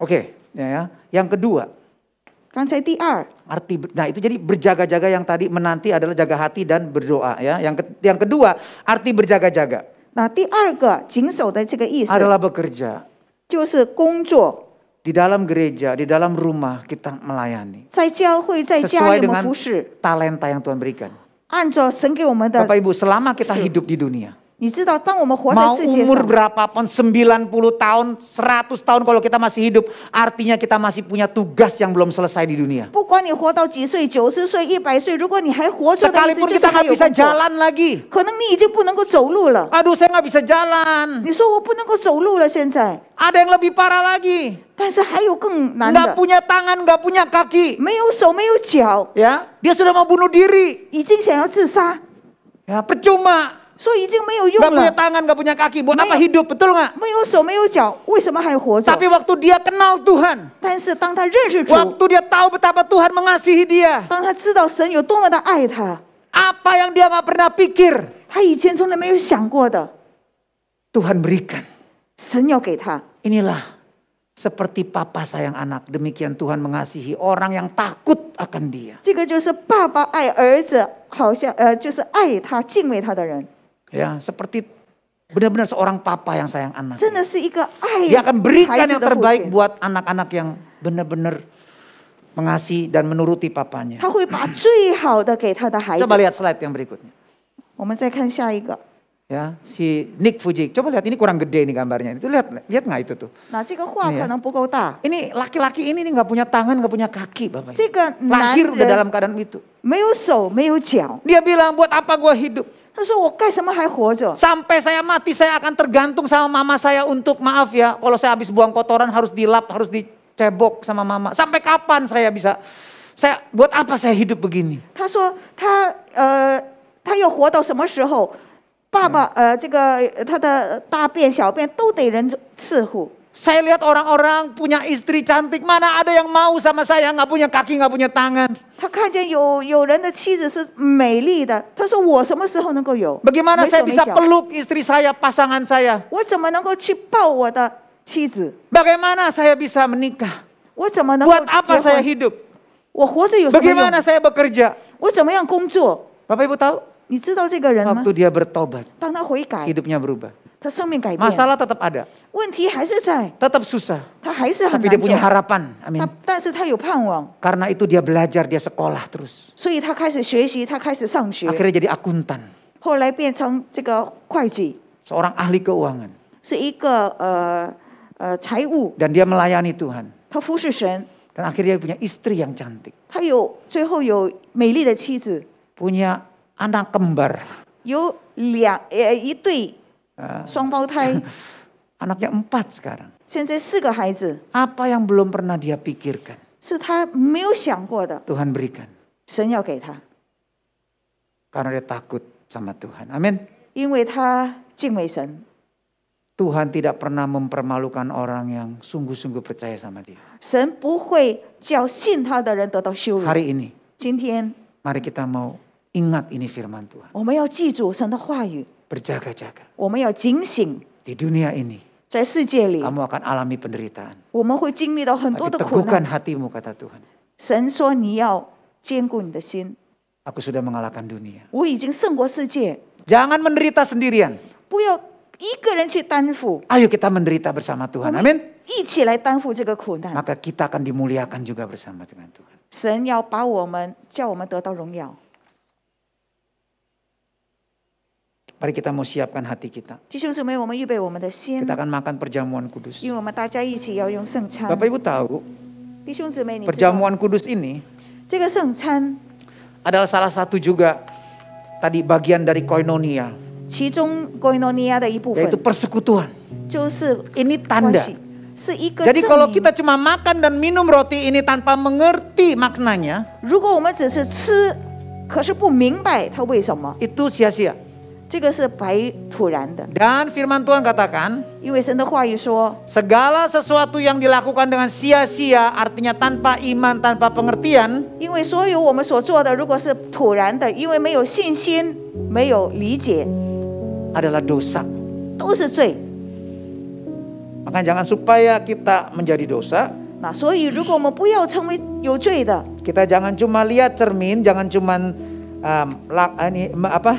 Oke, ya, ya. Yang kedua, 刚才第二， arti ber- nah itu jadi berjaga-jaga yang tadi menanti adalah jaga hati dan berdoa ya. Yang ke- yang kedua, arti berjaga-jaga 那第二个谨守的这个意思 adalah bekerja 就是工作， di dalam gereja, di dalam rumah kita melayani 在教会、在家 sesuai 里我 dengan 们服侍， talenta yang Tuhan berikan. 按照神给我们的 Bapak Ibu, selama kita hidup di dunia, 你知道，当我们活在 mau 世界 umur 上， berapapun 90 tahun, 100 tahun kalau kita masih hidup, artinya kita masih punya tugas yang belum selesai di dunia. 不管你活到几岁，九十岁、一百岁，如果你还活着的意思， Sekalipun 就是 kita 还 nggak 有 bisa 工作。 jalan lagi. 可能你已经不能够走路了。 Aduh saya nggak bisa jalan. 你说我不能够走路了，现在， Ada yang lebih parah lagi. 但是还有更难 Nggak 的， punya tangan, nggak punya kaki. 没有手，没有脚， Ya, dia sudah mau bunuh diri. 已经想要自杀， Ya, percuma. 说已经没有用 Nggak punya 了， tangan, nggak punya kaki. Buat apa Mayo. hidup, betul nggak? 没有手，没有脚，为什么还活着？ Tapi waktu dia kenal Tuhan, 但是当他认识主， waktu dia tahu betapa Tuhan mengasihi dia, 当他知道神有多么的爱他， apa yang dia nggak pernah pikir, 他以前从来没有想过的， Tuhan berikan. 神要给他。 Inilah seperti papa sayang anak, demikian Tuhan mengasihi orang yang takut akan dia. 这个就是爸爸爱儿子，好像呃，就是爱他、敬畏他的人， Ya, seperti benar-benar seorang papa yang sayang anak. Dia akan berikan yang terbaik buat anak-anak yang benar-benar mengasihi dan menuruti papanya. Coba lihat slide yang berikutnya. Ya, si Nick Fuji. Coba lihat ini kurang gede ini gambarnya. Itu lihat lihat nggak itu tuh? Nah, ini, ya. ini laki-laki ini nih nggak punya tangan, nggak punya kaki, Bapak. Lahir udah dalam keadaan itu. Dia bilang buat apa gua hidup? 他说我干什么还活着？ Sampai saya mati saya akan tergantung sama mama saya untuk maaf ya. Kalau saya habis buang kotoran harus dilap, harus dicebok sama mama. Sampai kapan saya bisa? Saya buat apa saya hidup begini? 他说他呃，他要活到什么时候？爸爸呃，这个呃他的大便小便都得人伺候。 saya lihat orang-orang punya istri cantik, mana ada yang mau sama saya nggak punya kaki nggak punya tangan. Bagaimana saya bisa peluk istri saya, pasangan saya? Bagaimana saya bisa menikah? Buat apa saya hidup? Bagaimana saya bekerja? Bapak Ibu tahu? Waktu dia bertobat, hidupnya berubah. 他生命改变， Masalah tetap ada, 问题还是在， tetap susah. 他还是很 Tapi 难 dia punya 做。 harapan. Amin. 他但是他有盼望， Karena itu dia belajar, dia sekolah terus. 所以他开始学习，他开始上学， Akhirnya jadi akuntan, 后来变成这个会计， seorang ahli keuangan. 是一个呃呃财务， Dan dia melayani Tuhan. 他服侍神， Dan akhirnya dia punya istri yang cantik. 他有最后有美丽的妻子， Punya anak kembar. 有两呃一对 Ah, 双胞胎， anaknya empat sekarang. 现在四个孩子， Apa yang belum pernah dia pikirkan? 是他没有想过的， Tuhan berikan. 神要给他， Karena dia takut sama Tuhan. Amin. 因为他敬畏神。 Tuhan tidak pernah mempermalukan orang yang sungguh-sungguh percaya sama dia. 神不会叫信他的人得到羞辱。 Hari ini, 今天 mari kita mau ingat ini firman Tuhan. 我们要记住神的话语， berjaga-jaga. 我们要警醒， Di dunia ini 在世界里 kamu akan alami penderitaan. 我们会经历到很多 Tapi 的苦 teguhkan 难。 hatimu kata Tuhan. 神说你要坚固你的心， Aku sudah mengalahkan dunia. 我已经胜过世界， Jangan menderita sendirian. 不要一个人去担负， Ayo kita menderita bersama 我 Tuhan. 们 Amin. 一起来担负这个苦难。 Maka kita akan dimuliakan juga bersama dengan Tuhan. 神要把我们叫我们得到荣耀。 Mari kita mau siapkan hati kita. Kita akan makan perjamuan kudus. Bapak Ibu tahu, perjamuan kudus ini adalah salah satu juga tadi bagian dari koinonia. Yaitu persekutuan. Ini tanda. Jadi kalau kita cuma makan dan minum roti ini tanpa mengerti maknanya, itu sia-sia. 这个是白土然的。 Dan firman Tuhan katakan, 因为神的话语说， segala sesuatu yang dilakukan dengan sia-sia, artinya tanpa iman, tanpa pengertian, 因为所有我们所做的，如果是土然的，因为没有信心、没有理解， adalah dosa. 都是罪。 Maka jangan supaya kita menjadi dosa, 那所以，如果我们不要成为有罪的， kita jangan cuma lihat cermin, jangan cuma um, la- ini, me- apa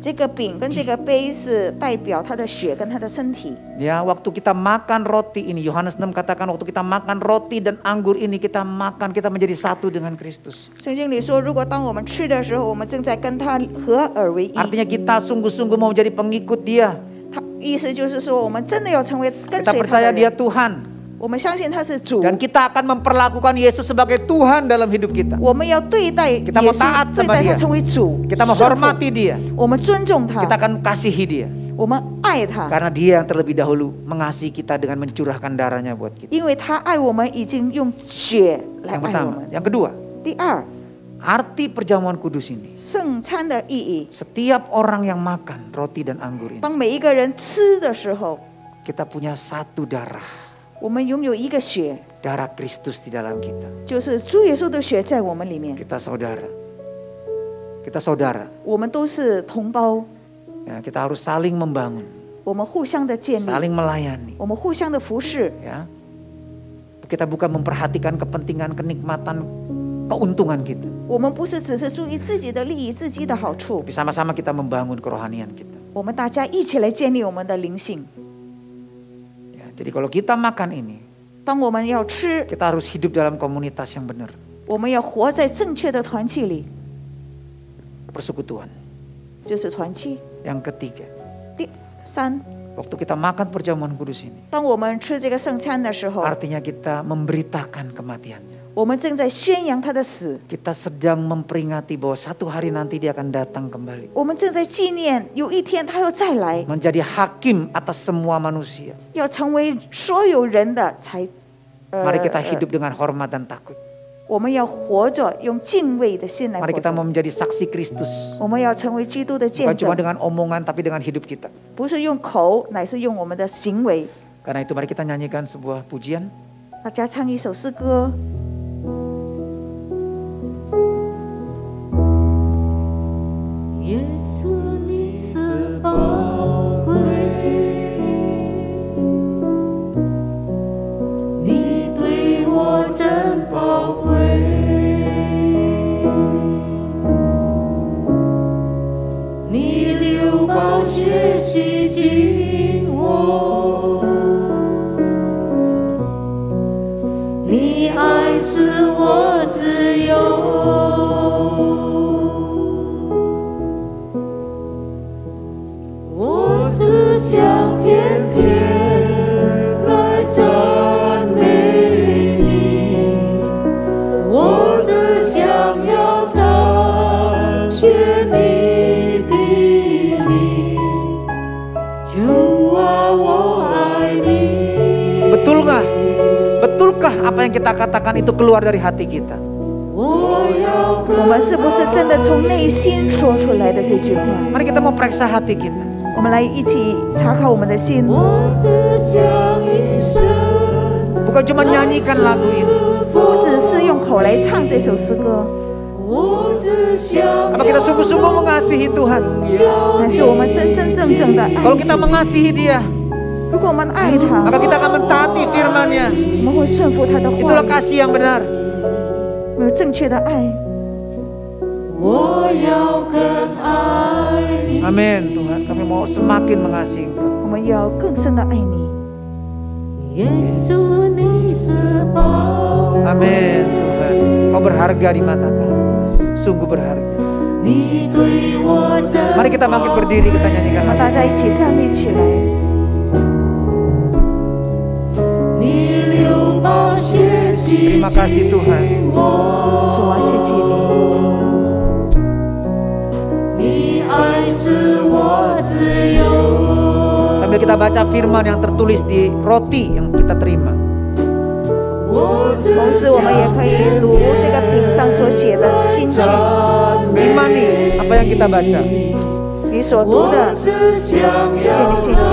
这个饼跟这个杯是代表他的血跟他的身体。 Ya, waktu kita makan roti ini, Yohanes 6 katakan waktu kita makan roti dan anggur ini kita makan, kita menjadi satu dengan Kristus. 圣经里说，如果当我们吃的时候，我们正在跟他合而为一。 Artinya kita sungguh-sungguh mau menjadi pengikut Dia. 他意思就是说，我们真的要成为跟 Kita 随他 percaya 的 Dia 人。 Tuhan 我们相信他是主， dan kita akan memperlakukan Yesus sebagai Tuhan dalam hidup kita. 我们要对待耶 Kita mau 稣 taat，对 sama 待他 dia 成为主， Kita 顺服 menghormati Dia. 我们尊重他 Kita，akan kasihi Dia 我们爱他， karena Dia yang terlebih dahulu mengasihi kita dengan mencurahkan darahnya buat kita. 因为他爱我们，已经用血来 Yang 爱我 pertama, 们。 yang kedua, 第二， arti perjamuan kudus ini. 圣餐的意义， Setiap orang yang makan roti dan anggur ini, 当每一个人吃的时候， kita punya satu darah, 我们拥有一个血， darah Kristus di dalam kita. 就是主耶稣的血在我们里面， Kita saudara. Kita saudara. 我们都是同胞， Ya, kita harus saling membangun, 我们互相的建立， saling melayani. 我们互相的服侍。 Ya, kita bukan memperhatikan kepentingan, kenikmatan, keuntungan kita. 我们不是只是注意自己的利益、自己的好处， Tapi sama-sama kita membangun kerohanian kita. 我们大家一起来建立我们的灵性。 Jadi kalau kita makan ini, kita harus hidup dalam komunitas yang benar. Persekutuan. Yang ketiga. Waktu kita makan perjamuan kudus ini. Artinya kita memberitakan kematiannya. 我们正在宣扬他的死， Kita sedang memperingati bahwa satu hari nanti dia akan datang kembali. 我们正在纪念有一天他要再来， Menjadi hakim atas semua manusia. 要成为所有人的才。呃 Mari kita 呃 hidup dengan hormat dan takut. 我们要活着，用敬畏的心来活 Mari kita 着。 mau menjadi saksi Kristus. 我们要成为基督的 Bukan 见 cuma 证， dengan omongan tapi dengan hidup kita. 不是用口，乃是用我们的行为。 Karena itu mari kita nyanyikan sebuah pujian. 大家唱一首诗歌。 耶稣，你是宝贵，你对我真宝贵。你流宝血洗净 apa yang kita katakan itu keluar dari hati kita? 我们是不是真的从内心说出来的这句话？ Mari kita mau periksa hati kita. 我们来一起查考我们的心， Bukan cuma nyanyikan lagu ini. 不只是用口来唱这首诗歌， Apa kita sungguh-sungguh mengasihi Tuhan? 但是我们真真正正的爱 Kalau kita 主。 mengasihi Dia, 如果我们爱他， maka kita akan mentaati firman-Nya. 我们会顺服他的 Itulah 话语， kasih yang benar. 有正确的爱。 Amin Tuhan, kami mau semakin mengasihi Engkau. 我们要更深的爱你。 Amin Tuhan, Kau berharga di mata kami. Sungguh berharga. Mari kita bangkit berdiri, kita nyanyikan 我 Terima kasih Tuhan. 主啊，谢谢你， Sambil kita baca firman yang tertulis di roti yang kita terima. 同时我们也可以读这个饼上所写的金句， Imani apa yang kita baca. 你所读的，建立信心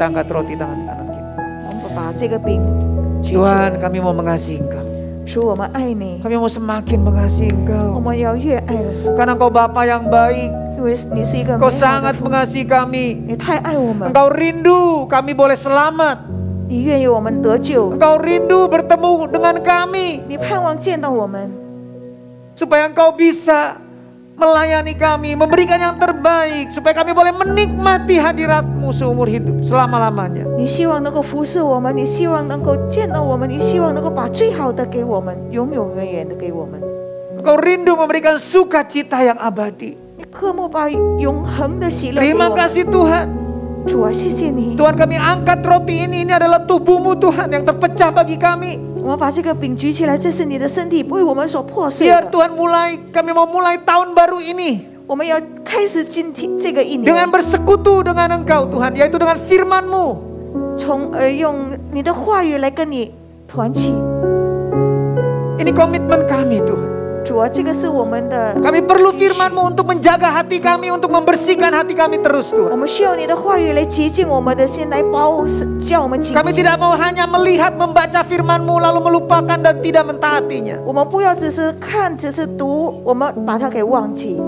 kita angkat roti tangan kanan kita. Tuhan kami mau mengasihi Engkau. Kami mau semakin mengasihi Engkau. Karena Engkau Bapa yang baik. Engkau sangat mengasihi kami. Engkau rindu kami boleh selamat. Engkau rindu bertemu dengan kami. Supaya engkau bisa melayani kami, memberikan yang terbaik. Supaya kami boleh menikmati hadiratmu seumur hidup, selama-lamanya. 你希望能够服侍我们，你希望能够见到我们，你希望能够把最好的给我们，永永远远的给我们。 Engkau rindu memberikan sukacita yang abadi. 你渴慕把永恒的喜乐给 Terima 我们。 kasih Tuhan. 主啊，谢谢你， Tuhan kami angkat roti ini, ini adalah tubuhmu Tuhan yang terpecah bagi kami. 我们把这个饼举起来，这是你的身体为我们所破碎 Biar 的。 Tuhan mulai, kami mau mulai tahun baru ini 我们要开始今天这个一 dengan 年， bersekutu dengan Engkau Tuhan, yaitu dengan firman-Mu. 从呃用你的话语来跟你团契。 Ini komitmen kami Tuhan. 主啊，这个是我们的， Kami perlu firman-Mu untuk menjaga hati kami, untuk membersihkan hati kami terus 我 Tuhan. 们需要你的话语来洁净我们的心，来保叫我们清 Kami 净。 tidak mau hanya melihat, membaca firman-Mu lalu melupakan dan tidak mentaatinya. 我们不要只是看，只是读，我们把它给忘记。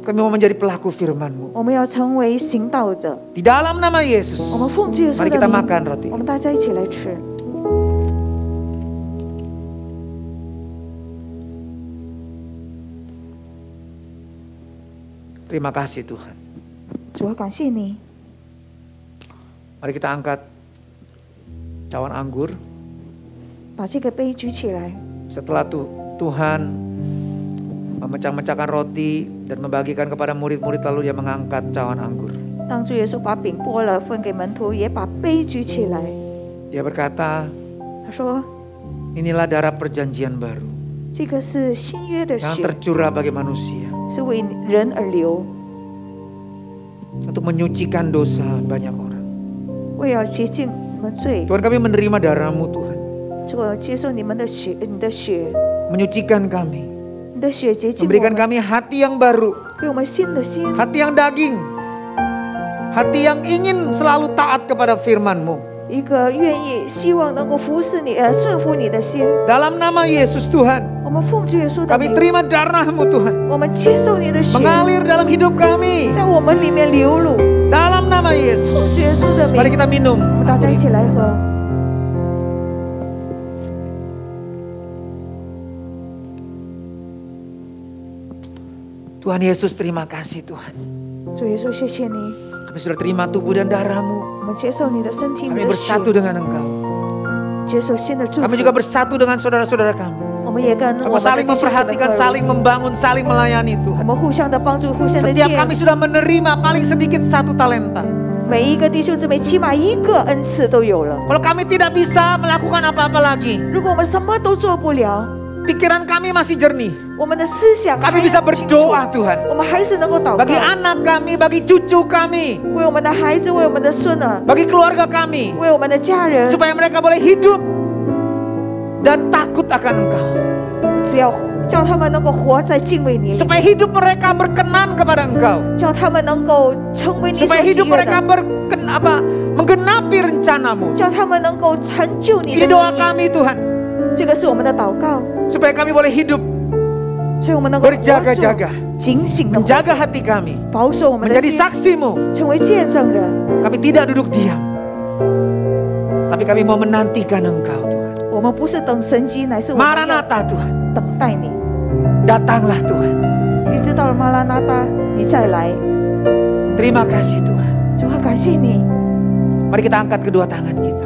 Kami mau menjadi pelaku firman-Mu. 我们要成为行道者。 Di dalam nama Yesus. 我们奉主耶稣 Mari 的 kita 名， makan roti. Terima kasih Tuhan. 主啊，感谢你， Mari kita angkat cawan anggur. 把这个杯举起来。 Setelah tu, Tuhan memecah-mecahkan roti dan membagikan kepada murid-murid lalu dia mengangkat cawan anggur. 当主耶稣把饼剥了，分给门徒，也把杯举起来。 Dia berkata, 他说 inilah darah perjanjian baru.：“ 这个是新约的 yang 血， tercurah bagi manusia 是为人而流， untuk menyucikan dosa banyak orang. 为了洁净你们罪。 Tuhan kami menerima darahmu Tuhan, 主啊，接受你们的血，你的血， menyucikan kami, 你的血洁净我 memberikan 们， kami hati yang baru, 给我们新的心， hati yang daging, Hati yang ingin selalu taat kepada firman-Mu. 一个愿意希望能够服侍你呃顺服你的心。 Dalam nama Yesus Tuhan, 我们奉主耶稣的 kami 名， terima darah-Mu Tuhan. 我们接受你的血， Mengalir dalam hidup kami. 在我们里面流露。 Dalam nama 奉 Yesus. 主耶稣的 Mari 名， kita minum. 我们大家一起来喝。 Tuhan Yesus terima kasih Tuhan. 主耶稣，谢谢你， kami sudah terima tubuh dan darahmu. Kami bersatu dengan engkau. Kami juga bersatu dengan saudara-saudara kami. Kami saling memperhatikan, saling membangun, saling melayani Tuhan. Setiap kami sudah menerima paling sedikit satu talenta. Kalau kami tidak bisa melakukan apa-apa lagi pikiran kami masih jernih. Kami bisa berdoa Tuhan. Bagi anak kami, bagi cucu kami. Bagi keluarga kami. Supaya mereka boleh hidup dan takut akan Engkau. Supaya hidup mereka berkenan kepada Engkau. Supaya hidup mereka berken apa menggenapi rencanamu. Ini kami Tuhan 这个是我们的祷告， Supaya kami boleh hidup 所以我们能够活住 berjaga-jaga. 警醒的 Menjaga hati kami. 保守我们的 Menjadi 心， saksimu. 成为见证人。 Kami tidak duduk diam. Tapi kami mau menantikan Engkau Tuhan. 我们不是等神迹，乃是我们要 Maranatha Tuhan. 等待你。 Datanglah Tuhan. 一直到了马拉纳达，你再来。 Terima kasih Tuhan. 主啊，感谢你。 Mari kita angkat kedua tangan kita.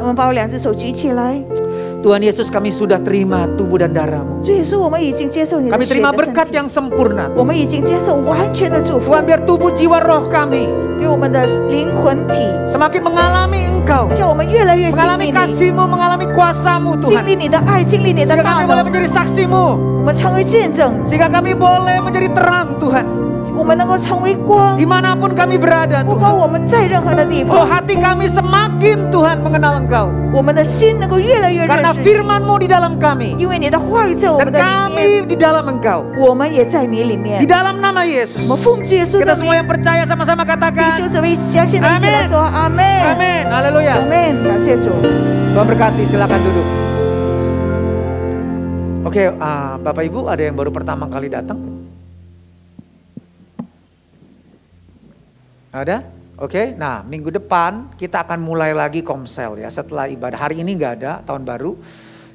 Tuhan Yesus kami sudah terima tubuh dan darahmu. Kami terima berkat yang sempurna. Tuhan biar tubuh jiwa roh kami semakin mengalami Engkau. Mengalami kasihmu, mengalami kuasamu Tuhan. Sehingga kami boleh menjadi saksimu. Sehingga kami boleh menjadi terang Tuhan. 我们能够成为光。 Dimanapun kami berada 不管 Tuhan. 我们在任何的地 Oh 方， hati kami semakin Tuhan mengenal Engkau. 我们的心能够越来越 Karena 认识你， firmanmu di dalam kami. 因为你的话语在我 Dan 们的里面， kami di dalam Engkau. 我们也在你里面 Di。dalam nama Yesus. 我们奉主耶稣 Kita 的 semua 名， yang percaya sama-sama 弟 katakan. 兄姊妹相信的一起来说阿门， Amin. Haleluya. 阿门，感谢主。 Tuhan berkati, silakan duduk. Oke, ah, Bapak Ibu ada yang baru pertama kali datang? Ada? Oke, nah minggu depan kita akan mulai lagi komsel ya setelah ibadah. Hari ini nggak ada, tahun baru.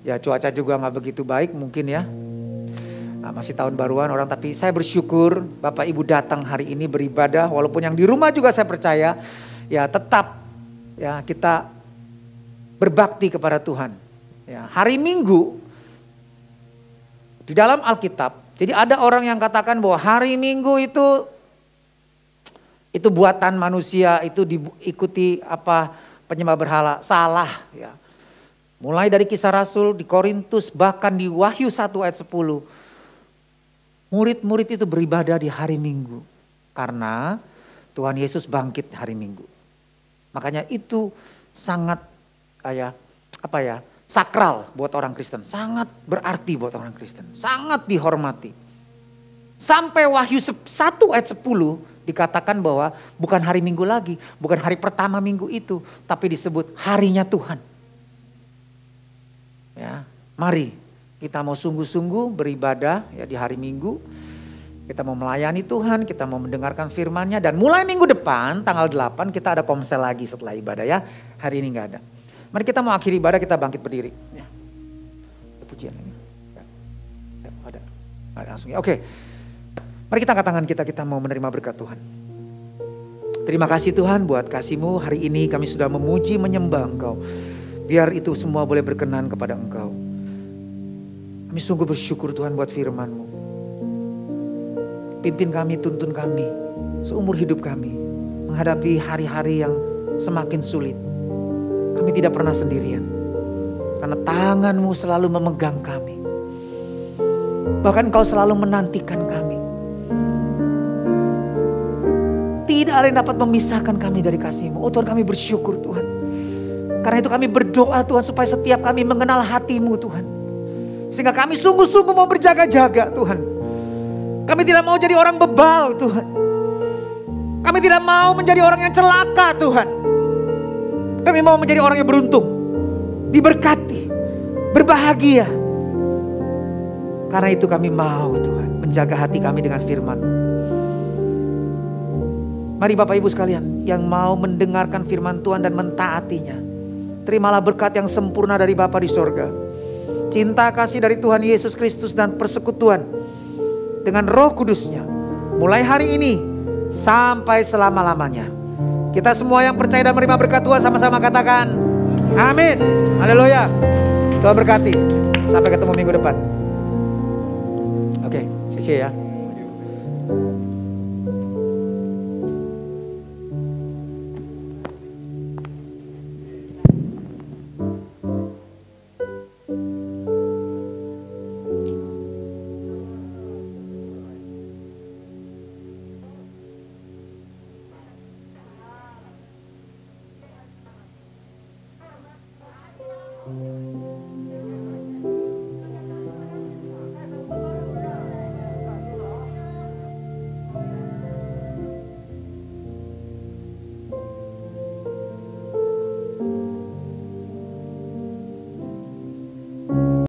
Ya cuaca juga nggak begitu baik mungkin ya. Nah, masih tahun baruan orang tapi saya bersyukur Bapak Ibu datang hari ini beribadah walaupun yang di rumah juga saya percaya ya tetap ya kita berbakti kepada Tuhan. Ya, hari Minggu di dalam Alkitab, jadi ada orang yang katakan bahwa hari Minggu itu itu buatan manusia, itu diikuti apa penyembah berhala, salah ya. Mulai dari kisah Rasul di Korintus bahkan di Wahyu 1 ayat 10. Murid-murid itu beribadah di hari Minggu karena Tuhan Yesus bangkit hari Minggu. Makanya itu sangat kayak apa ya sakral buat orang Kristen, sangat berarti buat orang Kristen, sangat dihormati. Sampai Wahyu 1 ayat 10 dikatakan bahwa bukan hari Minggu lagi, bukan hari pertama Minggu itu, tapi disebut harinya Tuhan. Ya, mari kita mau sungguh-sungguh beribadah ya di hari Minggu. Kita mau melayani Tuhan, kita mau mendengarkan firman-Nya dan mulai minggu depan tanggal 8 kita ada komsel lagi setelah ibadah ya. Hari ini nggak ada. Mari kita mau akhiri ibadah kita bangkit berdiri. Ya. Pujian ini. Ya. Ya, ada. Ya. Oke. Mari kita angkat tangan kita, kita mau menerima berkat Tuhan. Terima kasih Tuhan buat kasih-Mu hari ini kami sudah memuji menyembah Engkau. Biar itu semua boleh berkenan kepada Engkau. Kami sungguh bersyukur Tuhan buat firman-Mu. Pimpin kami, tuntun kami seumur hidup kami. Menghadapi hari-hari yang semakin sulit. Kami tidak pernah sendirian. Karena tangan-Mu selalu memegang kami. Bahkan Engkau selalu menantikan kami. Tidak ada yang dapat memisahkan kami dari kasih-Mu. Oh Tuhan kami bersyukur Tuhan. Karena itu kami berdoa Tuhan supaya setiap kami mengenal hati-Mu Tuhan. Sehingga kami sungguh-sungguh mau berjaga-jaga Tuhan. Kami tidak mau jadi orang bebal Tuhan. Kami tidak mau menjadi orang yang celaka Tuhan. Kami mau menjadi orang yang beruntung. Diberkati. Berbahagia. Karena itu kami mau Tuhan. Menjaga hati kami dengan firman. Mari Bapak Ibu sekalian. Yang mau mendengarkan firman Tuhan dan mentaatinya. Terimalah berkat yang sempurna dari Bapa di sorga. Cinta kasih dari Tuhan Yesus Kristus dan persekutuan dengan roh kudusnya. Mulai hari ini sampai selama-lamanya. Kita semua yang percaya dan menerima berkat Tuhan sama-sama katakan amin. Haleluya. Tuhan berkati. Sampai ketemu minggu depan. Oke, okay, ya.